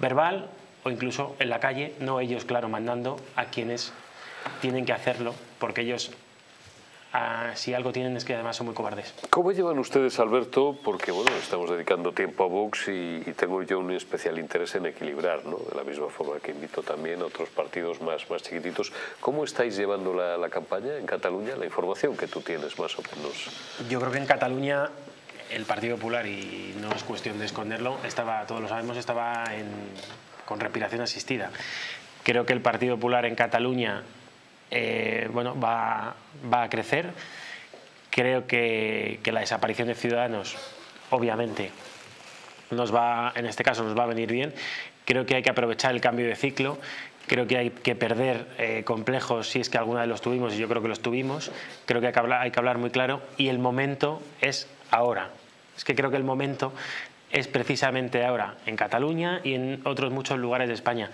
verbal o incluso en la calle, no ellos, claro, mandando a quienes tienen que hacerlo, porque ellos ah, si algo tienen es que además son muy cobardes. ¿Cómo llevan ustedes, Alberto? Porque bueno, estamos dedicando tiempo a Vox y, tengo yo un especial interés en equilibrar, ¿no? de la misma forma que invito también a otros partidos más, más chiquititos. ¿Cómo estáis llevando la, la campaña en Cataluña? La información que tú tienes más o menos. Yo creo que en Cataluña el Partido Popular, y no es cuestión de esconderlo, estaba, todos lo sabemos, estaba con respiración asistida. Creo que el Partido Popular en Cataluña eh, bueno, va, va, a crecer. Creo que, que, la desaparición de Ciudadanos, obviamente, nos va, en este caso nos va a venir bien. Creo que hay que aprovechar el cambio de ciclo. Creo que hay que perder eh, complejos si es que alguna de los tuvimos, y yo creo que los tuvimos. Creo que hay que hablar, hay que hablar muy claro y el momento es ahora. Es que creo que el momento es precisamente ahora, en Cataluña y en otros muchos lugares de España.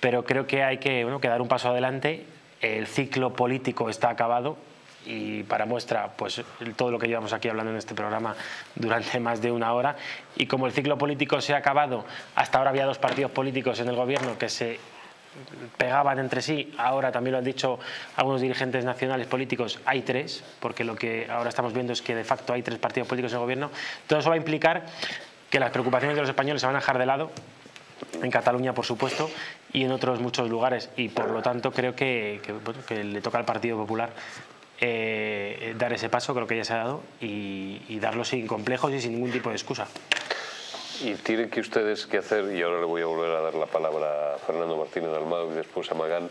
Pero creo que hay que, bueno, que dar un paso adelante. El ciclo político está acabado y para muestra pues todo lo que llevamos aquí hablando en este programa durante más de una hora. Y como el ciclo político se ha acabado hasta ahora había dos partidos políticos en el gobierno que se pegaban entre sí, ahora también lo han dicho algunos dirigentes nacionales políticos, hay tres, porque lo que ahora estamos viendo es que de facto hay tres partidos políticos en el gobierno, todo eso va a implicar que las preocupaciones de los españoles se van a dejar de lado, en Cataluña por supuesto, y en otros muchos lugares, y por lo tanto creo que, le toca al Partido Popular eh, dar ese paso, creo que ya se ha dado, y, darlo sin complejos y sin ningún tipo de excusa. Y tienen que ustedes que hacer, y ahora le voy a volver a dar la palabra a Fernando Martínez Almado y después a Magán,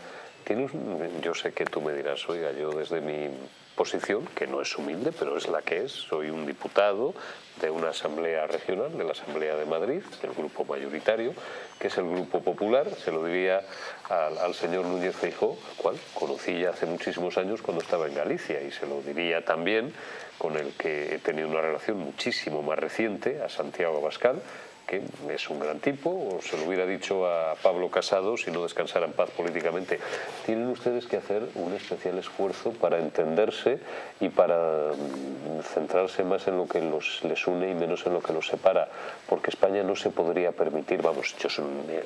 yo sé que tú me dirás, oiga, yo desde mi posición, que no es humilde, pero es la que es, soy un diputado de una asamblea regional, de la Asamblea de Madrid, del grupo mayoritario, que es el Grupo Popular, se lo diría al, señor Núñez Feijóo, cual conocí ya hace muchísimos años cuando estaba en Galicia, y se lo diría también con el que he tenido una relación muchísimo más reciente, a Santiago Abascal, que es un gran tipo, o se lo hubiera dicho a Pablo Casado si no descansara en paz políticamente. Tienen ustedes que hacer un especial esfuerzo para entenderse y para mm, centrarse más en lo que los, les une y menos en lo que los separa, porque España no se podría permitir, vamos,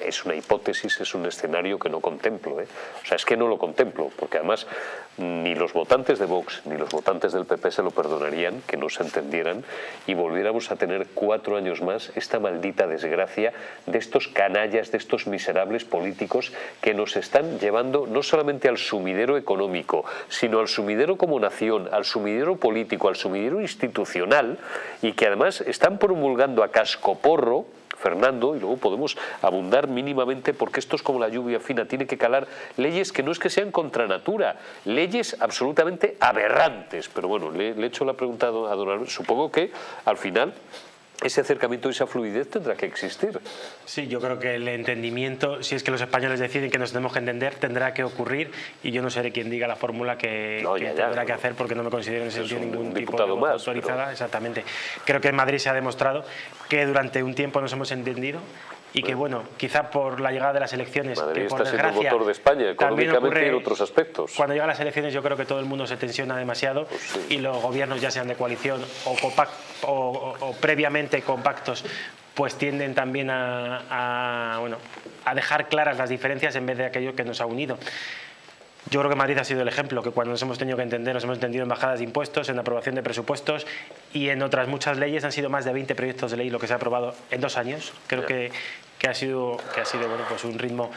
es una hipótesis, es un escenario que no contemplo, ¿eh? o sea, es que no lo contemplo, porque además ni los votantes de Vox ni los votantes del PP se lo perdonarían que no se entendieran y volviéramos a tener cuatro años más esta maldita desgracia de estos canallas, de estos miserables políticos que nos están llevando no solamente al sumidero económico, sino al sumidero como nación, al sumidero político, al sumidero institucional y que además están promulgando a cascoporro Fernando, y luego podemos abundar mínimamente porque esto es como la lluvia fina, tiene que calar leyes que no es que sean contra natura, leyes absolutamente aberrantes. Pero bueno, le, he hecho la pregunta a don supongo que al final ese acercamiento y esa fluidez tendrá que existir. Sí, yo creo que el entendimiento, si es que los españoles deciden que nos tenemos que entender, tendrá que ocurrir y yo no seré quien diga la fórmula que, tendrá que hacer porque no me considero en ese sentido ningún tipo de más, autorizada. Exactamente. Creo que en Madrid se ha demostrado que durante un tiempo nos hemos entendido y que bueno, quizá por la llegada de las elecciones, Madrid que por está siendo motor de España económicamente y en otros aspectos. Cuando llegan las elecciones yo creo que todo el mundo se tensiona demasiado pues y los gobiernos ya sean de coalición o, o, o previamente compactos pues tienden también a, bueno, a dejar claras las diferencias en vez de aquello que nos ha unido. Yo creo que Madrid ha sido el ejemplo, que cuando nos hemos tenido que entender, nos hemos entendido en bajadas de impuestos, en aprobación de presupuestos y en otras muchas leyes. Han sido más de 20 proyectos de ley lo que se ha aprobado en dos años. Creo que, que ha sido, que ha sido bueno, pues un ritmo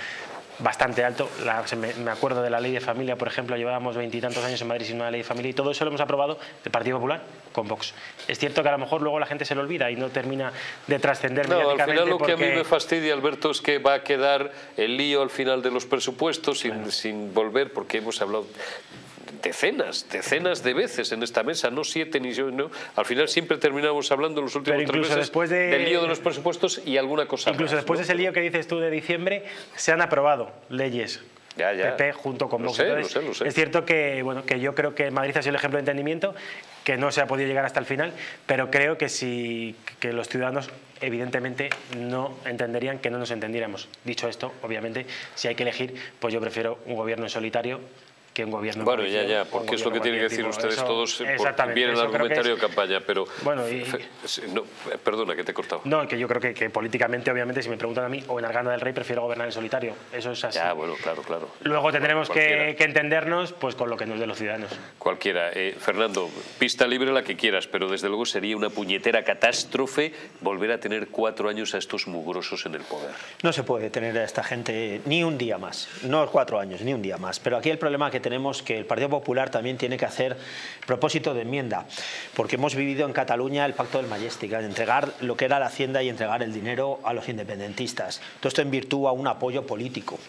bastante alto. me, acuerdo de la ley de familia, por ejemplo, llevábamos veintitantos años en Madrid sin una ley de familia y todo eso lo hemos aprobado el Partido Popular con Vox. Es cierto que a lo mejor luego la gente se lo olvida y no termina de trascender no, al final lo que a mí me fastidia, Alberto, es que va a quedar el lío al final de los presupuestos sin, sin volver, porque hemos hablado decenas, decenas de veces en esta mesa, no siete ni yo, no. Al final siempre terminamos hablando en los últimos tres meses después del lío de los presupuestos y alguna cosa Incluso después de ese lío que dices tú de diciembre, se han aprobado leyes ya, ya. PP junto con Vox. Es cierto que, bueno, que yo creo que Madrid ha sido el ejemplo de entendimiento, que no se ha podido llegar hasta el final, pero creo que, si, que los ciudadanos evidentemente no entenderían que no nos entendiéramos. Dicho esto, obviamente, si hay que elegir, pues yo prefiero un gobierno en solitario un gobierno Bueno, ya, ya, porque es lo que tienen que decir ustedes todos eh, porque viene el argumentario de campaña, pero... Bueno, y, no, perdona, que te he cortado. No, que yo creo que, que, políticamente, obviamente, si me preguntan a mí, o en Arganda del Rey prefiero gobernar en solitario, eso es así. Ya, bueno, claro, claro. Luego tendremos que, que, entendernos pues con lo que nos dé los ciudadanos. Cualquiera. Eh, Fernando, pista libre la que quieras, pero desde luego sería una puñetera catástrofe volver a tener cuatro años a estos mugrosos en el poder. No se puede tener a esta gente ni un día más, no cuatro años, ni un día más. Pero aquí el problema que tenemos que el Partido Popular también tiene que hacer propósito de enmienda, porque hemos vivido en Cataluña el pacto del Majestic, entregar lo que era la hacienda y entregar el dinero a los independentistas. Todo esto en virtud a un apoyo político.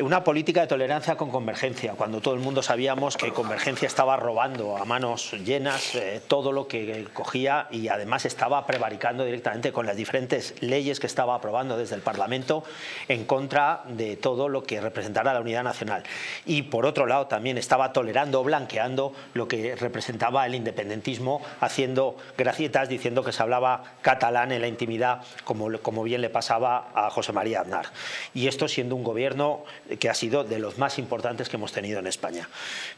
Una política de tolerancia con convergencia, cuando todo el mundo sabíamos que convergencia estaba robando a manos llenas eh, todo lo que cogía y además estaba prevaricando directamente con las diferentes leyes que estaba aprobando desde el Parlamento en contra de todo lo que representara la unidad nacional. Y por otro lado también estaba tolerando o blanqueando lo que representaba el independentismo, haciendo gracietas diciendo que se hablaba catalán en la intimidad, como, como bien le pasaba a José María Aznar. Y esto siendo un gobierno que ha sido de los más importantes que hemos tenido en España.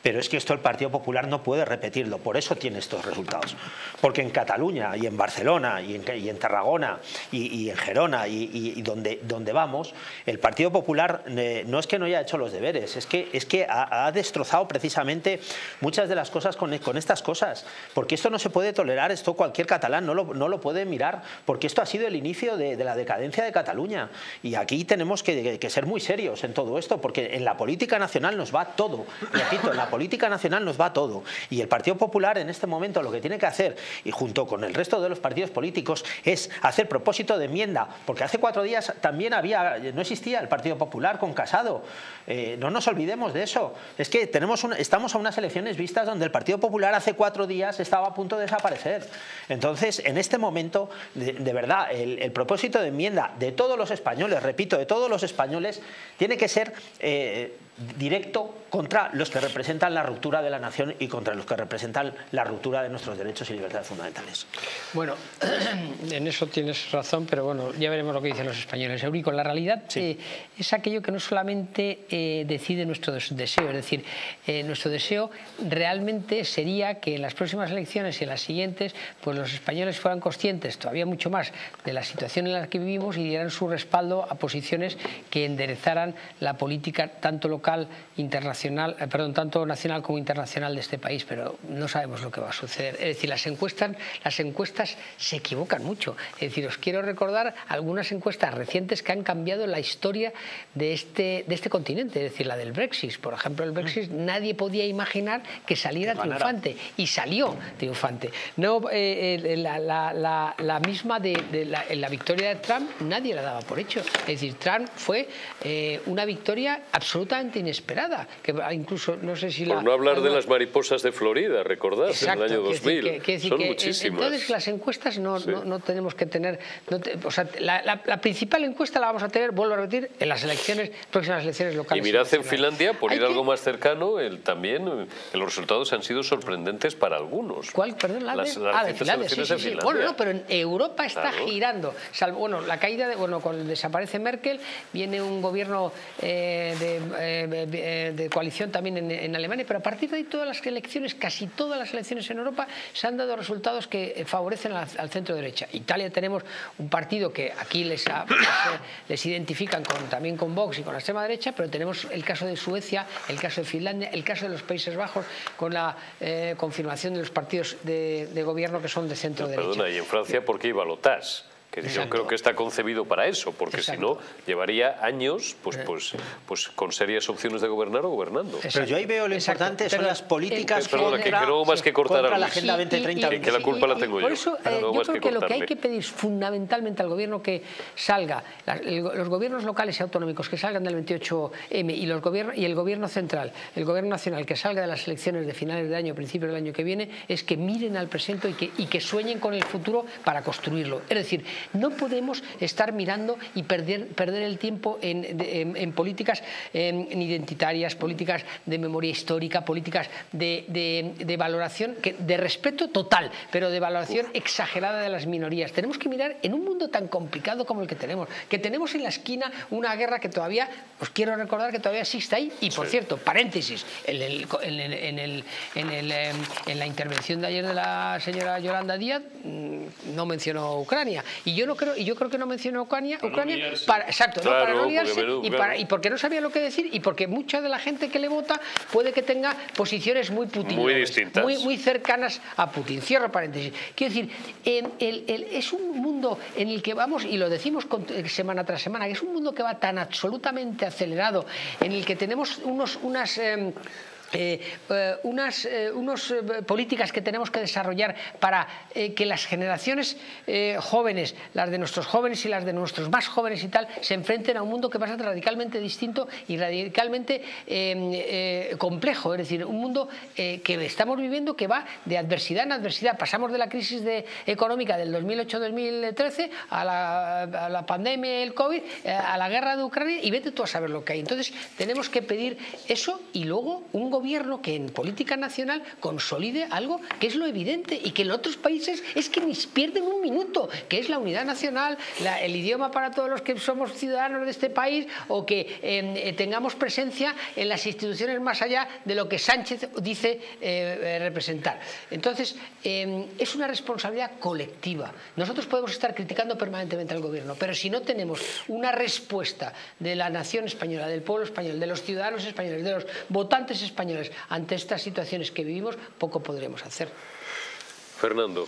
Pero es que esto el Partido Popular no puede repetirlo, por eso tiene estos resultados. Porque en Cataluña y en Barcelona y en, Tarragona y, en Gerona y, donde, donde vamos, el Partido Popular eh, no es que no haya hecho los deberes, es que, es que ha, ha destrozado precisamente muchas de las cosas con, estas cosas. Porque esto no se puede tolerar, esto cualquier catalán no lo, puede mirar, porque esto ha sido el inicio de, la decadencia de Cataluña. Y aquí tenemos que, ser muy serios en todo esto, porque en la política nacional nos va todo. Repito, en la política nacional nos va todo. Y el Partido Popular en este momento lo que tiene que hacer, y junto con el resto de los partidos políticos, es hacer propósito de enmienda, porque hace cuatro días también había, no existía el Partido Popular con Casado. Eh, no nos olvidemos de eso. Es que tenemos estamos a unas elecciones vistas donde el Partido Popular hace cuatro días estaba a punto de desaparecer. Entonces, en este momento, de, verdad, el, propósito de enmienda de todos los españoles, repito, de todos los españoles, tiene que ser eh, directo contra los que representan la ruptura de la nación y contra los que representan la ruptura de nuestros derechos y libertades fundamentales. Bueno, en eso tienes razón, pero bueno, ya veremos lo que dicen los españoles. Eurico, la realidad eh, es aquello que no solamente eh, decide nuestro deseo, es decir, eh, nuestro deseo realmente sería que en las próximas elecciones y en las siguientes, pues los españoles fueran conscientes todavía mucho más de la situación en la que vivimos y dieran su respaldo a posiciones que enderezaran la política tanto local, internacional, eh, perdón, tanto nacional como internacional de este país, pero no sabemos lo que va a suceder. Es decir, las encuestas, las encuestas se equivocan mucho. Es decir, os quiero recordar algunas encuestas recientes que han cambiado la historia de este, de este continente, es decir, la del Brexit. Por ejemplo, el Brexit mm. nadie podía imaginar que saliera triunfante y salió triunfante. No, eh, eh, la, misma de, la, victoria de Trump nadie la daba por hecho. Es decir, Trump fue una victoria absolutamente inesperada incluso no sé si Por no hablar de las mariposas de Florida, recordad, en el año 2000. Son muchísimas. Entonces las encuestas no, no, tenemos que tener... o sea, la, principal encuesta la vamos a tener, vuelvo a repetir, en las elecciones, próximas elecciones locales. Y mirad en Finlandia, por ir algo más cercano, el, también los resultados han sido sorprendentes para algunos. ¿Cuál? Perdón, la de, ah, de Finlandia. Sí, sí. Bueno, no, pero en Europa está girando. Salvo, bueno, la caída de, bueno, cuando desaparece Merkel, viene un gobierno eh, de, eh, de coalición también en, Alemania, pero a partir de ahí todas las elecciones, casi todas las elecciones en Europa, se han dado resultados que favorecen al, centro derecha. Italia tenemos un partido que aquí les, les, identifican con, también con Vox y con la extrema derecha, pero tenemos el caso de Suecia, el caso de Finlandia, el caso de los Países Bajos, con la confirmación de los partidos de, gobierno que son de centro derecha. Perdona, y en Francia, ¿por qué iba Lotás? Que yo creo que está concebido para eso, porque si no llevaría años pues, eh. pues, pues con serias opciones de gobernar o gobernando. Pero yo ahí veo lo importante son las políticas eh, perdona, que, no más que cortar a la Agenda 2030. que la culpa la tengo yo. Por eso eh, yo creo que, lo que hay que pedir fundamentalmente al gobierno que salga, los gobiernos locales y autonómicos que salgan del 28M y, los gobiernos, y el gobierno central, el gobierno nacional que salga de las elecciones de finales de año, principios del año que viene, es que miren al presente y que, y que sueñen con el futuro para construirlo. Es decir, no podemos estar mirando y perder, perder el tiempo en, políticas identitarias, políticas de memoria histórica, políticas de, valoración, que, de respeto total, pero de valoración exagerada de las minorías. Tenemos que mirar en un mundo tan complicado como el que tenemos, que tenemos en la esquina una guerra que todavía, os quiero recordar que todavía existe ahí, y por cierto, paréntesis, en, en la intervención de ayer de la señora Yolanda Díaz mm, no mencionó Ucrania, y yo no creo, y yo creo que no mencionó Ucrania, Ucrania para, exacto, no, para no liarse y, para, y porque no sabía lo que decir y porque mucha de la gente que le vota puede que tenga posiciones muy Putin muy distintas, muy, muy, cercanas a Putin. Cierro paréntesis. Quiero decir, es un mundo en el que vamos y lo decimos semana tras semana, que es un mundo que va tan absolutamente acelerado, en el que tenemos unos unas em, eh, eh, unas eh, unos, políticas que tenemos que desarrollar para que las generaciones jóvenes, las de nuestros jóvenes y las de nuestros más jóvenes y tal, se enfrenten a un mundo que va a ser radicalmente distinto y radicalmente em, complejo, es decir, un mundo que estamos viviendo que va de adversidad en adversidad. Pasamos de la crisis de, económica del 2008-2013 a la, a la pandemia, el COVID, a la guerra de Ucrania y vete tú a saber lo que hay. Entonces tenemos que pedir eso y luego un gobierno que en política nacional consolide algo que es lo evidente y que en otros países es que ni pierden un minuto, que es la unidad nacional, el idioma para todos los que somos ciudadanos de este país o que em, eh, tengamos presencia en las instituciones más allá de lo que Sánchez dice eh, eh, representar. Entonces, em, es una responsabilidad colectiva. Nosotros podemos estar criticando permanentemente al gobierno, pero si no tenemos una respuesta de la nación española, del pueblo español, de los ciudadanos españoles, de los votantes españoles, ante estas situaciones que vivimos, poco podremos hacer. Fernando.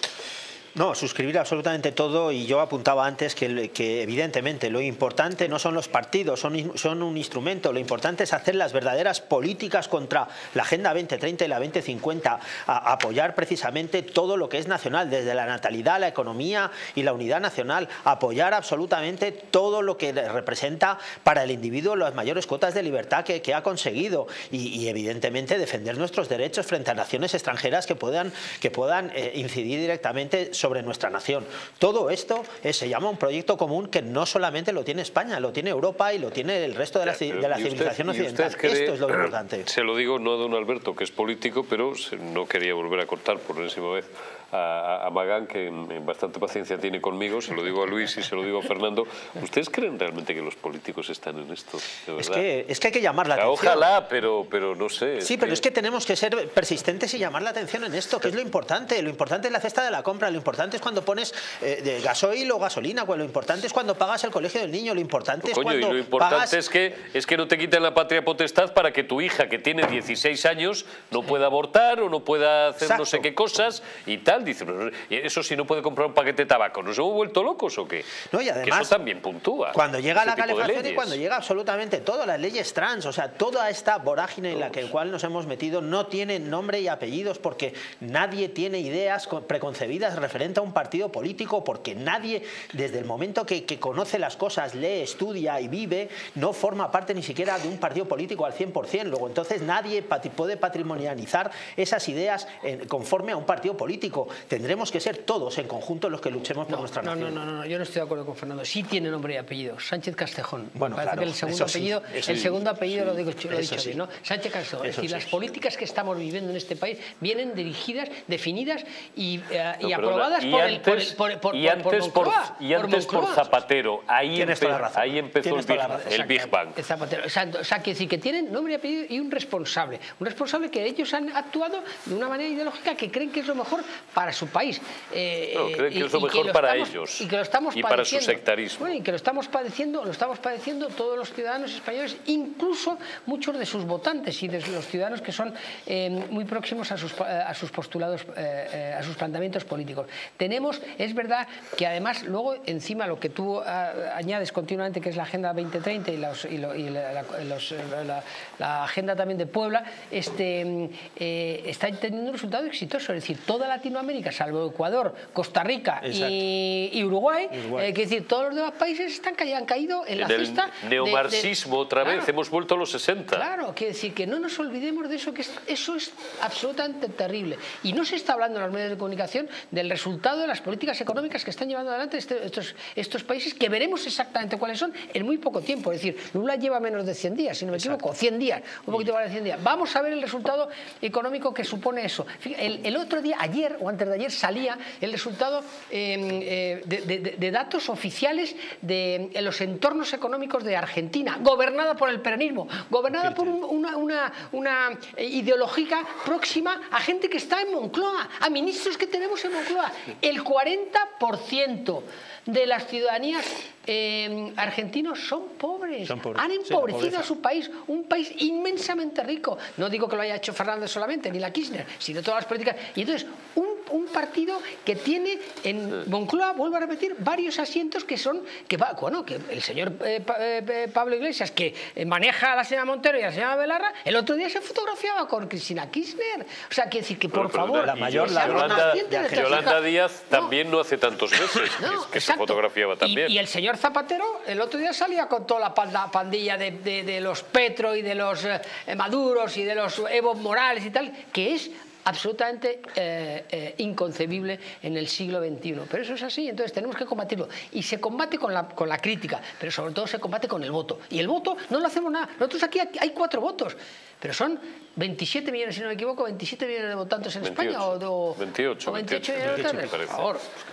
No, suscribir absolutamente todo y yo apuntaba antes que, evidentemente lo importante no son los partidos, son, son, un instrumento, lo importante es hacer las verdaderas políticas contra la Agenda 2030 y la 2050, a, apoyar precisamente todo lo que es nacional, desde la natalidad, la economía y la unidad nacional, apoyar absolutamente todo lo que representa para el individuo las mayores cuotas de libertad que, ha conseguido y, evidentemente defender nuestros derechos frente a naciones extranjeras que puedan, que puedan eh, incidir directamente sobre nuestra nación. Todo esto se llama un proyecto común que no solamente lo tiene España, lo tiene Europa y lo tiene el resto de la, civilización occidental. Esto es lo importante. Se lo digo no a don Alberto, que es político, pero no quería volver a cortar por enésima vez a, Magán, que bastante paciencia tiene conmigo, se lo digo a Luis y se lo digo a Fernando. ¿Ustedes creen realmente que los políticos están en esto? Es, que, es que hay que llamar la atención. Ojalá, pero, pero no sé. Sí, pero es que tenemos que ser persistentes y llamar la atención en esto, que es lo importante. Lo importante es la cesta de la compra, lo importante es cuando pones eh, de gasoil o gasolina, pues lo importante es cuando pagas el colegio del niño, lo importante es cuando y lo importante es, que, es que no te quiten la patria potestad para que tu hija, que tiene 16 años, no pueda abortar o no pueda hacer no sé qué cosas y tal dice, eso si no puede comprar un paquete de tabaco, ¿nos hemos vuelto locos o qué? No, y además, que eso también puntúa. Cuando llega la calefacción y cuando llega absolutamente todo, las leyes trans, o sea, toda esta vorágine en la que el cual nos hemos metido no tiene nombre y apellidos porque nadie tiene ideas preconcebidas referente a un partido político, porque nadie, desde el momento que, conoce las cosas, lee, estudia y vive, no forma parte ni siquiera de un partido político al 100%. Luego, entonces nadie puede patrimonializar esas ideas conforme a un partido político. Tendremos que ser todos en conjunto los que luchemos por nuestra no, nación. No, no, no, yo no estoy de acuerdo con Fernando. Sí tiene nombre y apellido, Sánchez Castejón. Bueno, Parece claro, que el segundo sí, apellido, eso el sí, segundo apellido lo digo lo he dicho sí. bien, ¿no? Sánchez Castejón. Es decir, sí. las políticas que estamos viviendo en este país vienen dirigidas, definidas y, eh, y No, perdona, aprobadas y por, antes- el- por, por- y antes por, Moncloa, y antes por. Zapatero. Ahí, empe- ahí empezó el Big, la razón. el Big Bang. El Zapatero. Exacto. O sea, quiere decir que tienen nombre y apellido y un responsable. Un responsable que ellos han actuado de una manera ideológica que creen que es lo mejor para su país. Eh, No, creen que y- es lo mejor lo para estamos- ellos Y que lo estamos y para su sectarismo. Bueno, y que lo estamos padeciendo, lo estamos padeciendo todos los ciudadanos españoles, incluso muchos de sus votantes y de los ciudadanos que son eh, muy próximos a sus, a sus postulados, eh, eh, a sus planteamientos políticos. Tenemos, es verdad que además luego encima lo que tú ah, añades continuamente, que es la Agenda 2030 y, los- y lo- y la, la- los, la- la agenda también de Puebla, este, mm, está teniendo un resultado exitoso. Es decir, toda Latinoamérica, salvo Ecuador, Costa Rica y, y Uruguay, Uruguay. eh, quiere decir, todos los demás países están, han caído en, la En cesta neomarxismo de- otra vez, Claro. hemos vuelto a los 60. Claro, quiere decir que no nos olvidemos de eso, que es- eso es absolutamente terrible. Y no se está hablando en los medios de comunicación del resultado de las políticas económicas que están llevando adelante este- estos, estos países, que veremos exactamente cuáles son en muy poco tiempo. Es decir, Lula lleva menos de 100 días, si no me equivoco, 100 días, un poquito más de 100 días. Vamos a ver el resultado económico que supone eso. El, el otro día, ayer o antes de ayer, salía el resultado eh, eh, de, datos oficiales de los entornos económicos de Argentina, gobernada por el peronismo, gobernada por un- una, una- una, ideología próxima a gente que está en Moncloa, a ministros que tenemos en Moncloa. El 40% de las ciudadanías eh, argentinos son pobres, Son pobres, han la empobrecido a su país, un país inmensamente rico. No digo que lo haya hecho Fernández solamente, ni la Kirchner, sino todas las políticas. Y entonces, un, un partido que tiene en Moncloa, vuelvo a repetir, varios asientos que son, que va, bueno, que el señor eh, Pa- eh, Pablo Iglesias, que maneja a la señora Montero y a la señora Belarra, el otro día se fotografiaba con Cristina Kirchner. O sea, que decir que por pero favor, la la mayor seamos Yolanda, Yolanda. Díaz No, también no hace tantos meses que- no, que se fotografiaba Y- también. Y, el señor Zapatero el otro día salía con toda la pandilla de los Petro y de los eh, Maduros y de los Evo Morales y tal, que es absolutamente eh, eh, inconcebible en el siglo XXI. Pero eso es así, entonces tenemos que combatirlo. Y se combate con la, con la crítica, pero sobre todo se combate con el voto. Y el voto no lo hacemos nada. Nosotros aquí hay cuatro votos, pero son 27 millones, si no me equivoco, 27 millones de votantes en 28, España. O, o- 28, o 28 28, millones de 28 me votantes. Por favor, pues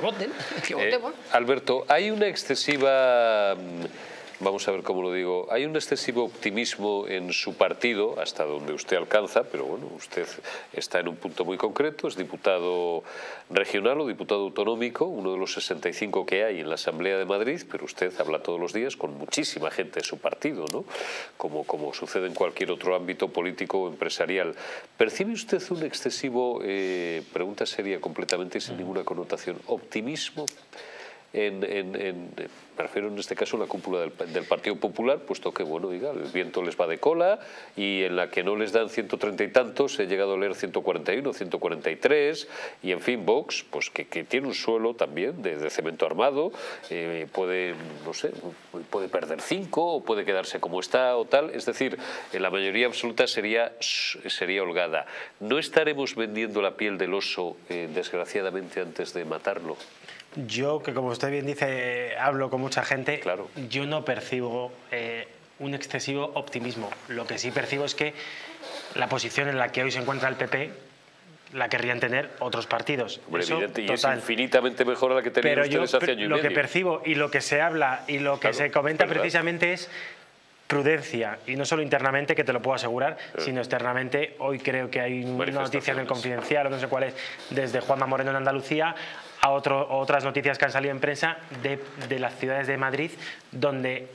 que voten, que Eh. Alberto, hay una excesiva, mm, vamos a ver cómo lo digo, hay un excesivo optimismo en su partido, hasta donde usted alcanza, pero bueno, usted está en un punto muy concreto, es diputado regional o diputado autonómico, uno de los 65 que hay en la Asamblea de Madrid, pero usted habla todos los días con muchísima gente de su partido, ¿no? Como, como sucede en cualquier otro ámbito político o empresarial. ¿Percibe usted un excesivo, eh, pregunta seria completamente sin ninguna connotación, optimismo en, en- en- me refiero en este caso a la cúpula del, Partido Popular, puesto que, bueno, diga, el viento les va de cola y en la que no les dan 130 y tantos, he llegado a leer 141, 143, y en fin, Vox, pues que, tiene un suelo también de, de cemento armado, eh, puede, no sé, puede perder 5 o puede quedarse como está o tal, es decir, en la mayoría absoluta sería, sería holgada. ¿No estaremos vendiendo la piel del oso, eh, desgraciadamente, antes de matarlo? Yo, que como usted bien dice, hablo con mucha gente, Claro. yo no percibo eh, un excesivo optimismo. Lo que sí percibo es que la posición en la que hoy se encuentra el PP la querrían tener otros partidos. Hombre, Eso, evidente, y es infinitamente mejor a la que tenían Pero yo ustedes hace año y lo que percibo y lo que se habla y lo que Claro, se comenta verdad. precisamente es prudencia y no solo internamente que te lo puedo asegurar Eh. sino externamente hoy creo que hay una noticia en el confidencial o no sé cuál es desde Juanma Moreno en Andalucía otras noticias que han salido en prensa de, de las ciudades de Madrid donde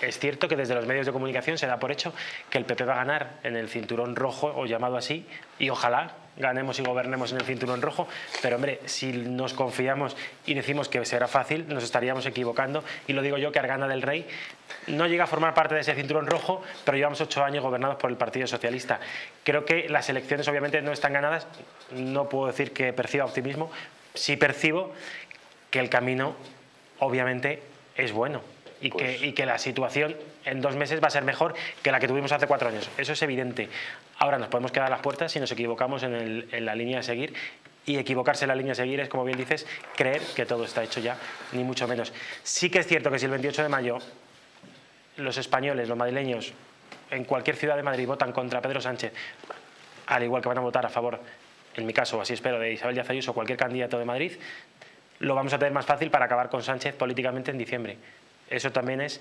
es cierto que desde los medios de comunicación se da por hecho que el PP va a ganar en el cinturón rojo, o llamado así, y ojalá ganemos y gobernemos en el cinturón rojo, pero hombre, si nos confiamos y decimos que será fácil, nos estaríamos equivocando, y lo digo yo que Argana del Rey no llega a formar parte de ese cinturón rojo, pero llevamos ocho años gobernados por el Partido Socialista. Creo que las elecciones obviamente no están ganadas, no puedo decir que perciba optimismo, sí percibo que el camino obviamente es bueno y, Pues- que, y que la situación en dos meses va a ser mejor que la que tuvimos hace cuatro años. Eso es evidente. Ahora nos podemos quedar a las puertas si nos equivocamos en, el- en la línea de seguir y equivocarse en la línea a seguir es, como bien dices, creer que todo está hecho ya, ni mucho menos. Sí que es cierto que si el 28 de mayo los españoles, los madrileños, en cualquier ciudad de Madrid votan contra Pedro Sánchez, al igual que van a votar a favor, en mi caso, así espero, de Isabel Díaz Ayuso o cualquier candidato de Madrid, lo vamos a tener más fácil para acabar con Sánchez políticamente en diciembre. Eso también es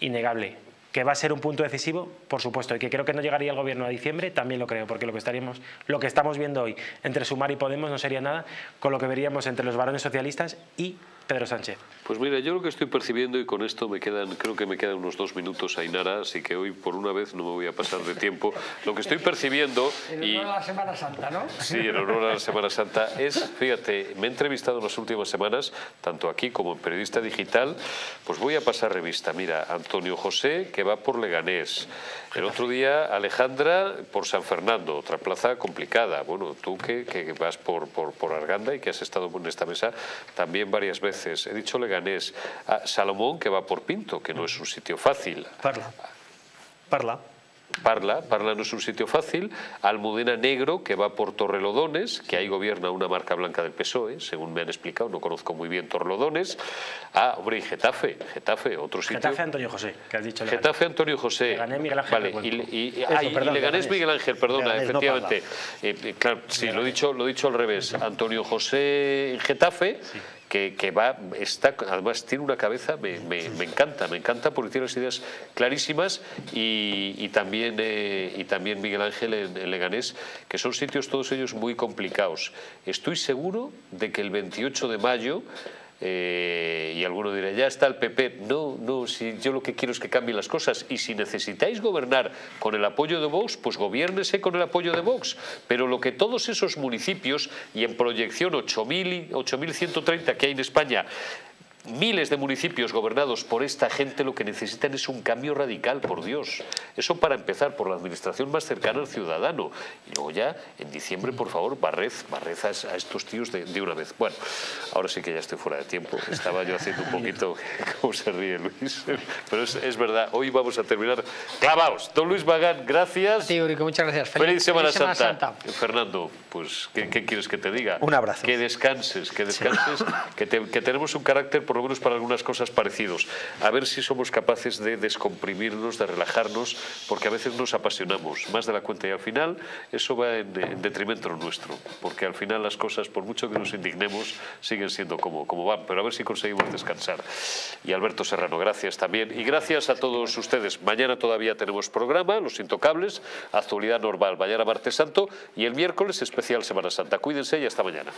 innegable. ¿Que va a ser un punto decisivo? Por supuesto. Y que creo que no llegaría el gobierno a diciembre, también lo creo, porque lo que, estaríamos, lo que estamos viendo hoy entre Sumar y Podemos no sería nada con lo que veríamos entre los varones socialistas y Pedro Sánchez. Pues mira, yo lo que estoy percibiendo, y con esto me quedan, creo que me quedan unos dos minutos, Ainara, así que hoy por una vez no me voy a pasar de tiempo. Lo que estoy percibiendo... En honor a la Semana Santa, ¿no? Sí, en honor a la Semana Santa. Es, fíjate, me he entrevistado en las últimas semanas, tanto aquí como en Periodista Digital, pues voy a pasar revista. Mira, Antonio José, que va por Leganés. El otro día Alejandra por San Fernando, otra plaza complicada. Bueno, tú que, que vas por, por, por Arganda y que has estado en esta mesa también varias veces He dicho Leganés. A Salomón, que va por Pinto, que no es un sitio fácil. Parla. Parla. Parla, Parla no es un sitio fácil, Almudena Negro, que va por Torrelodones, que ahí gobierna una marca blanca del PSOE, según me han explicado, no conozco muy bien Torrelodones. Ah, hombre, y Getafe, Getafe, otro sitio. Getafe Antonio José, que has dicho. Getafe Antonio José. Leganés Miguel Ángel. Vale, y, Leganés Miguel Ángel, perdona, efectivamente. Eh, eh, claro, sí, lo he, dicho, lo he dicho al revés. Antonio José en Getafe que, va, está, además tiene una cabeza, me, encanta, me encanta porque tiene las ideas clarísimas y, también, eh, y también Miguel Ángel en, Leganés, que son sitios todos ellos muy complicados. Estoy seguro de que el 28 de mayo eh, y alguno dirá, ya está el PP. No, no, si yo lo que quiero es que cambien las cosas. Y si necesitáis gobernar con el apoyo de Vox, pues gobiernese con el apoyo de Vox. Pero lo que todos esos municipios, y en proyección 8.130 que hay en España, miles de municipios gobernados por esta gente lo que necesitan es un cambio radical, por Dios. Eso para empezar, por la administración más cercana al ciudadano. Y luego ya, en diciembre, por favor, barrez, barrez a, estos tíos de, una vez. Bueno, ahora sí que ya estoy fuera de tiempo. Estaba yo haciendo un poquito... ¿Cómo se ríe Luis? Pero es, verdad, hoy vamos a terminar clavaos. Don Luis Bagán, gracias. Sí, muchas gracias. Feliz, Semana, Santa. Fernando, pues, ¿qué, quieres que te diga? Un abrazo. Que descanses, que descanses, que, que tenemos un carácter por lo menos para algunas cosas parecidos. A ver si somos capaces de descomprimirnos, de relajarnos, porque a veces nos apasionamos más de la cuenta y al final eso va en, detrimento nuestro, porque al final las cosas, por mucho que nos indignemos, siguen siendo como, como van. Pero a ver si conseguimos descansar. Y Alberto Serrano, gracias también. Y gracias a todos ustedes. Mañana todavía tenemos programa, Los Intocables, actualidad normal, mañana martes santo y el miércoles especial Semana Santa. Cuídense y hasta mañana.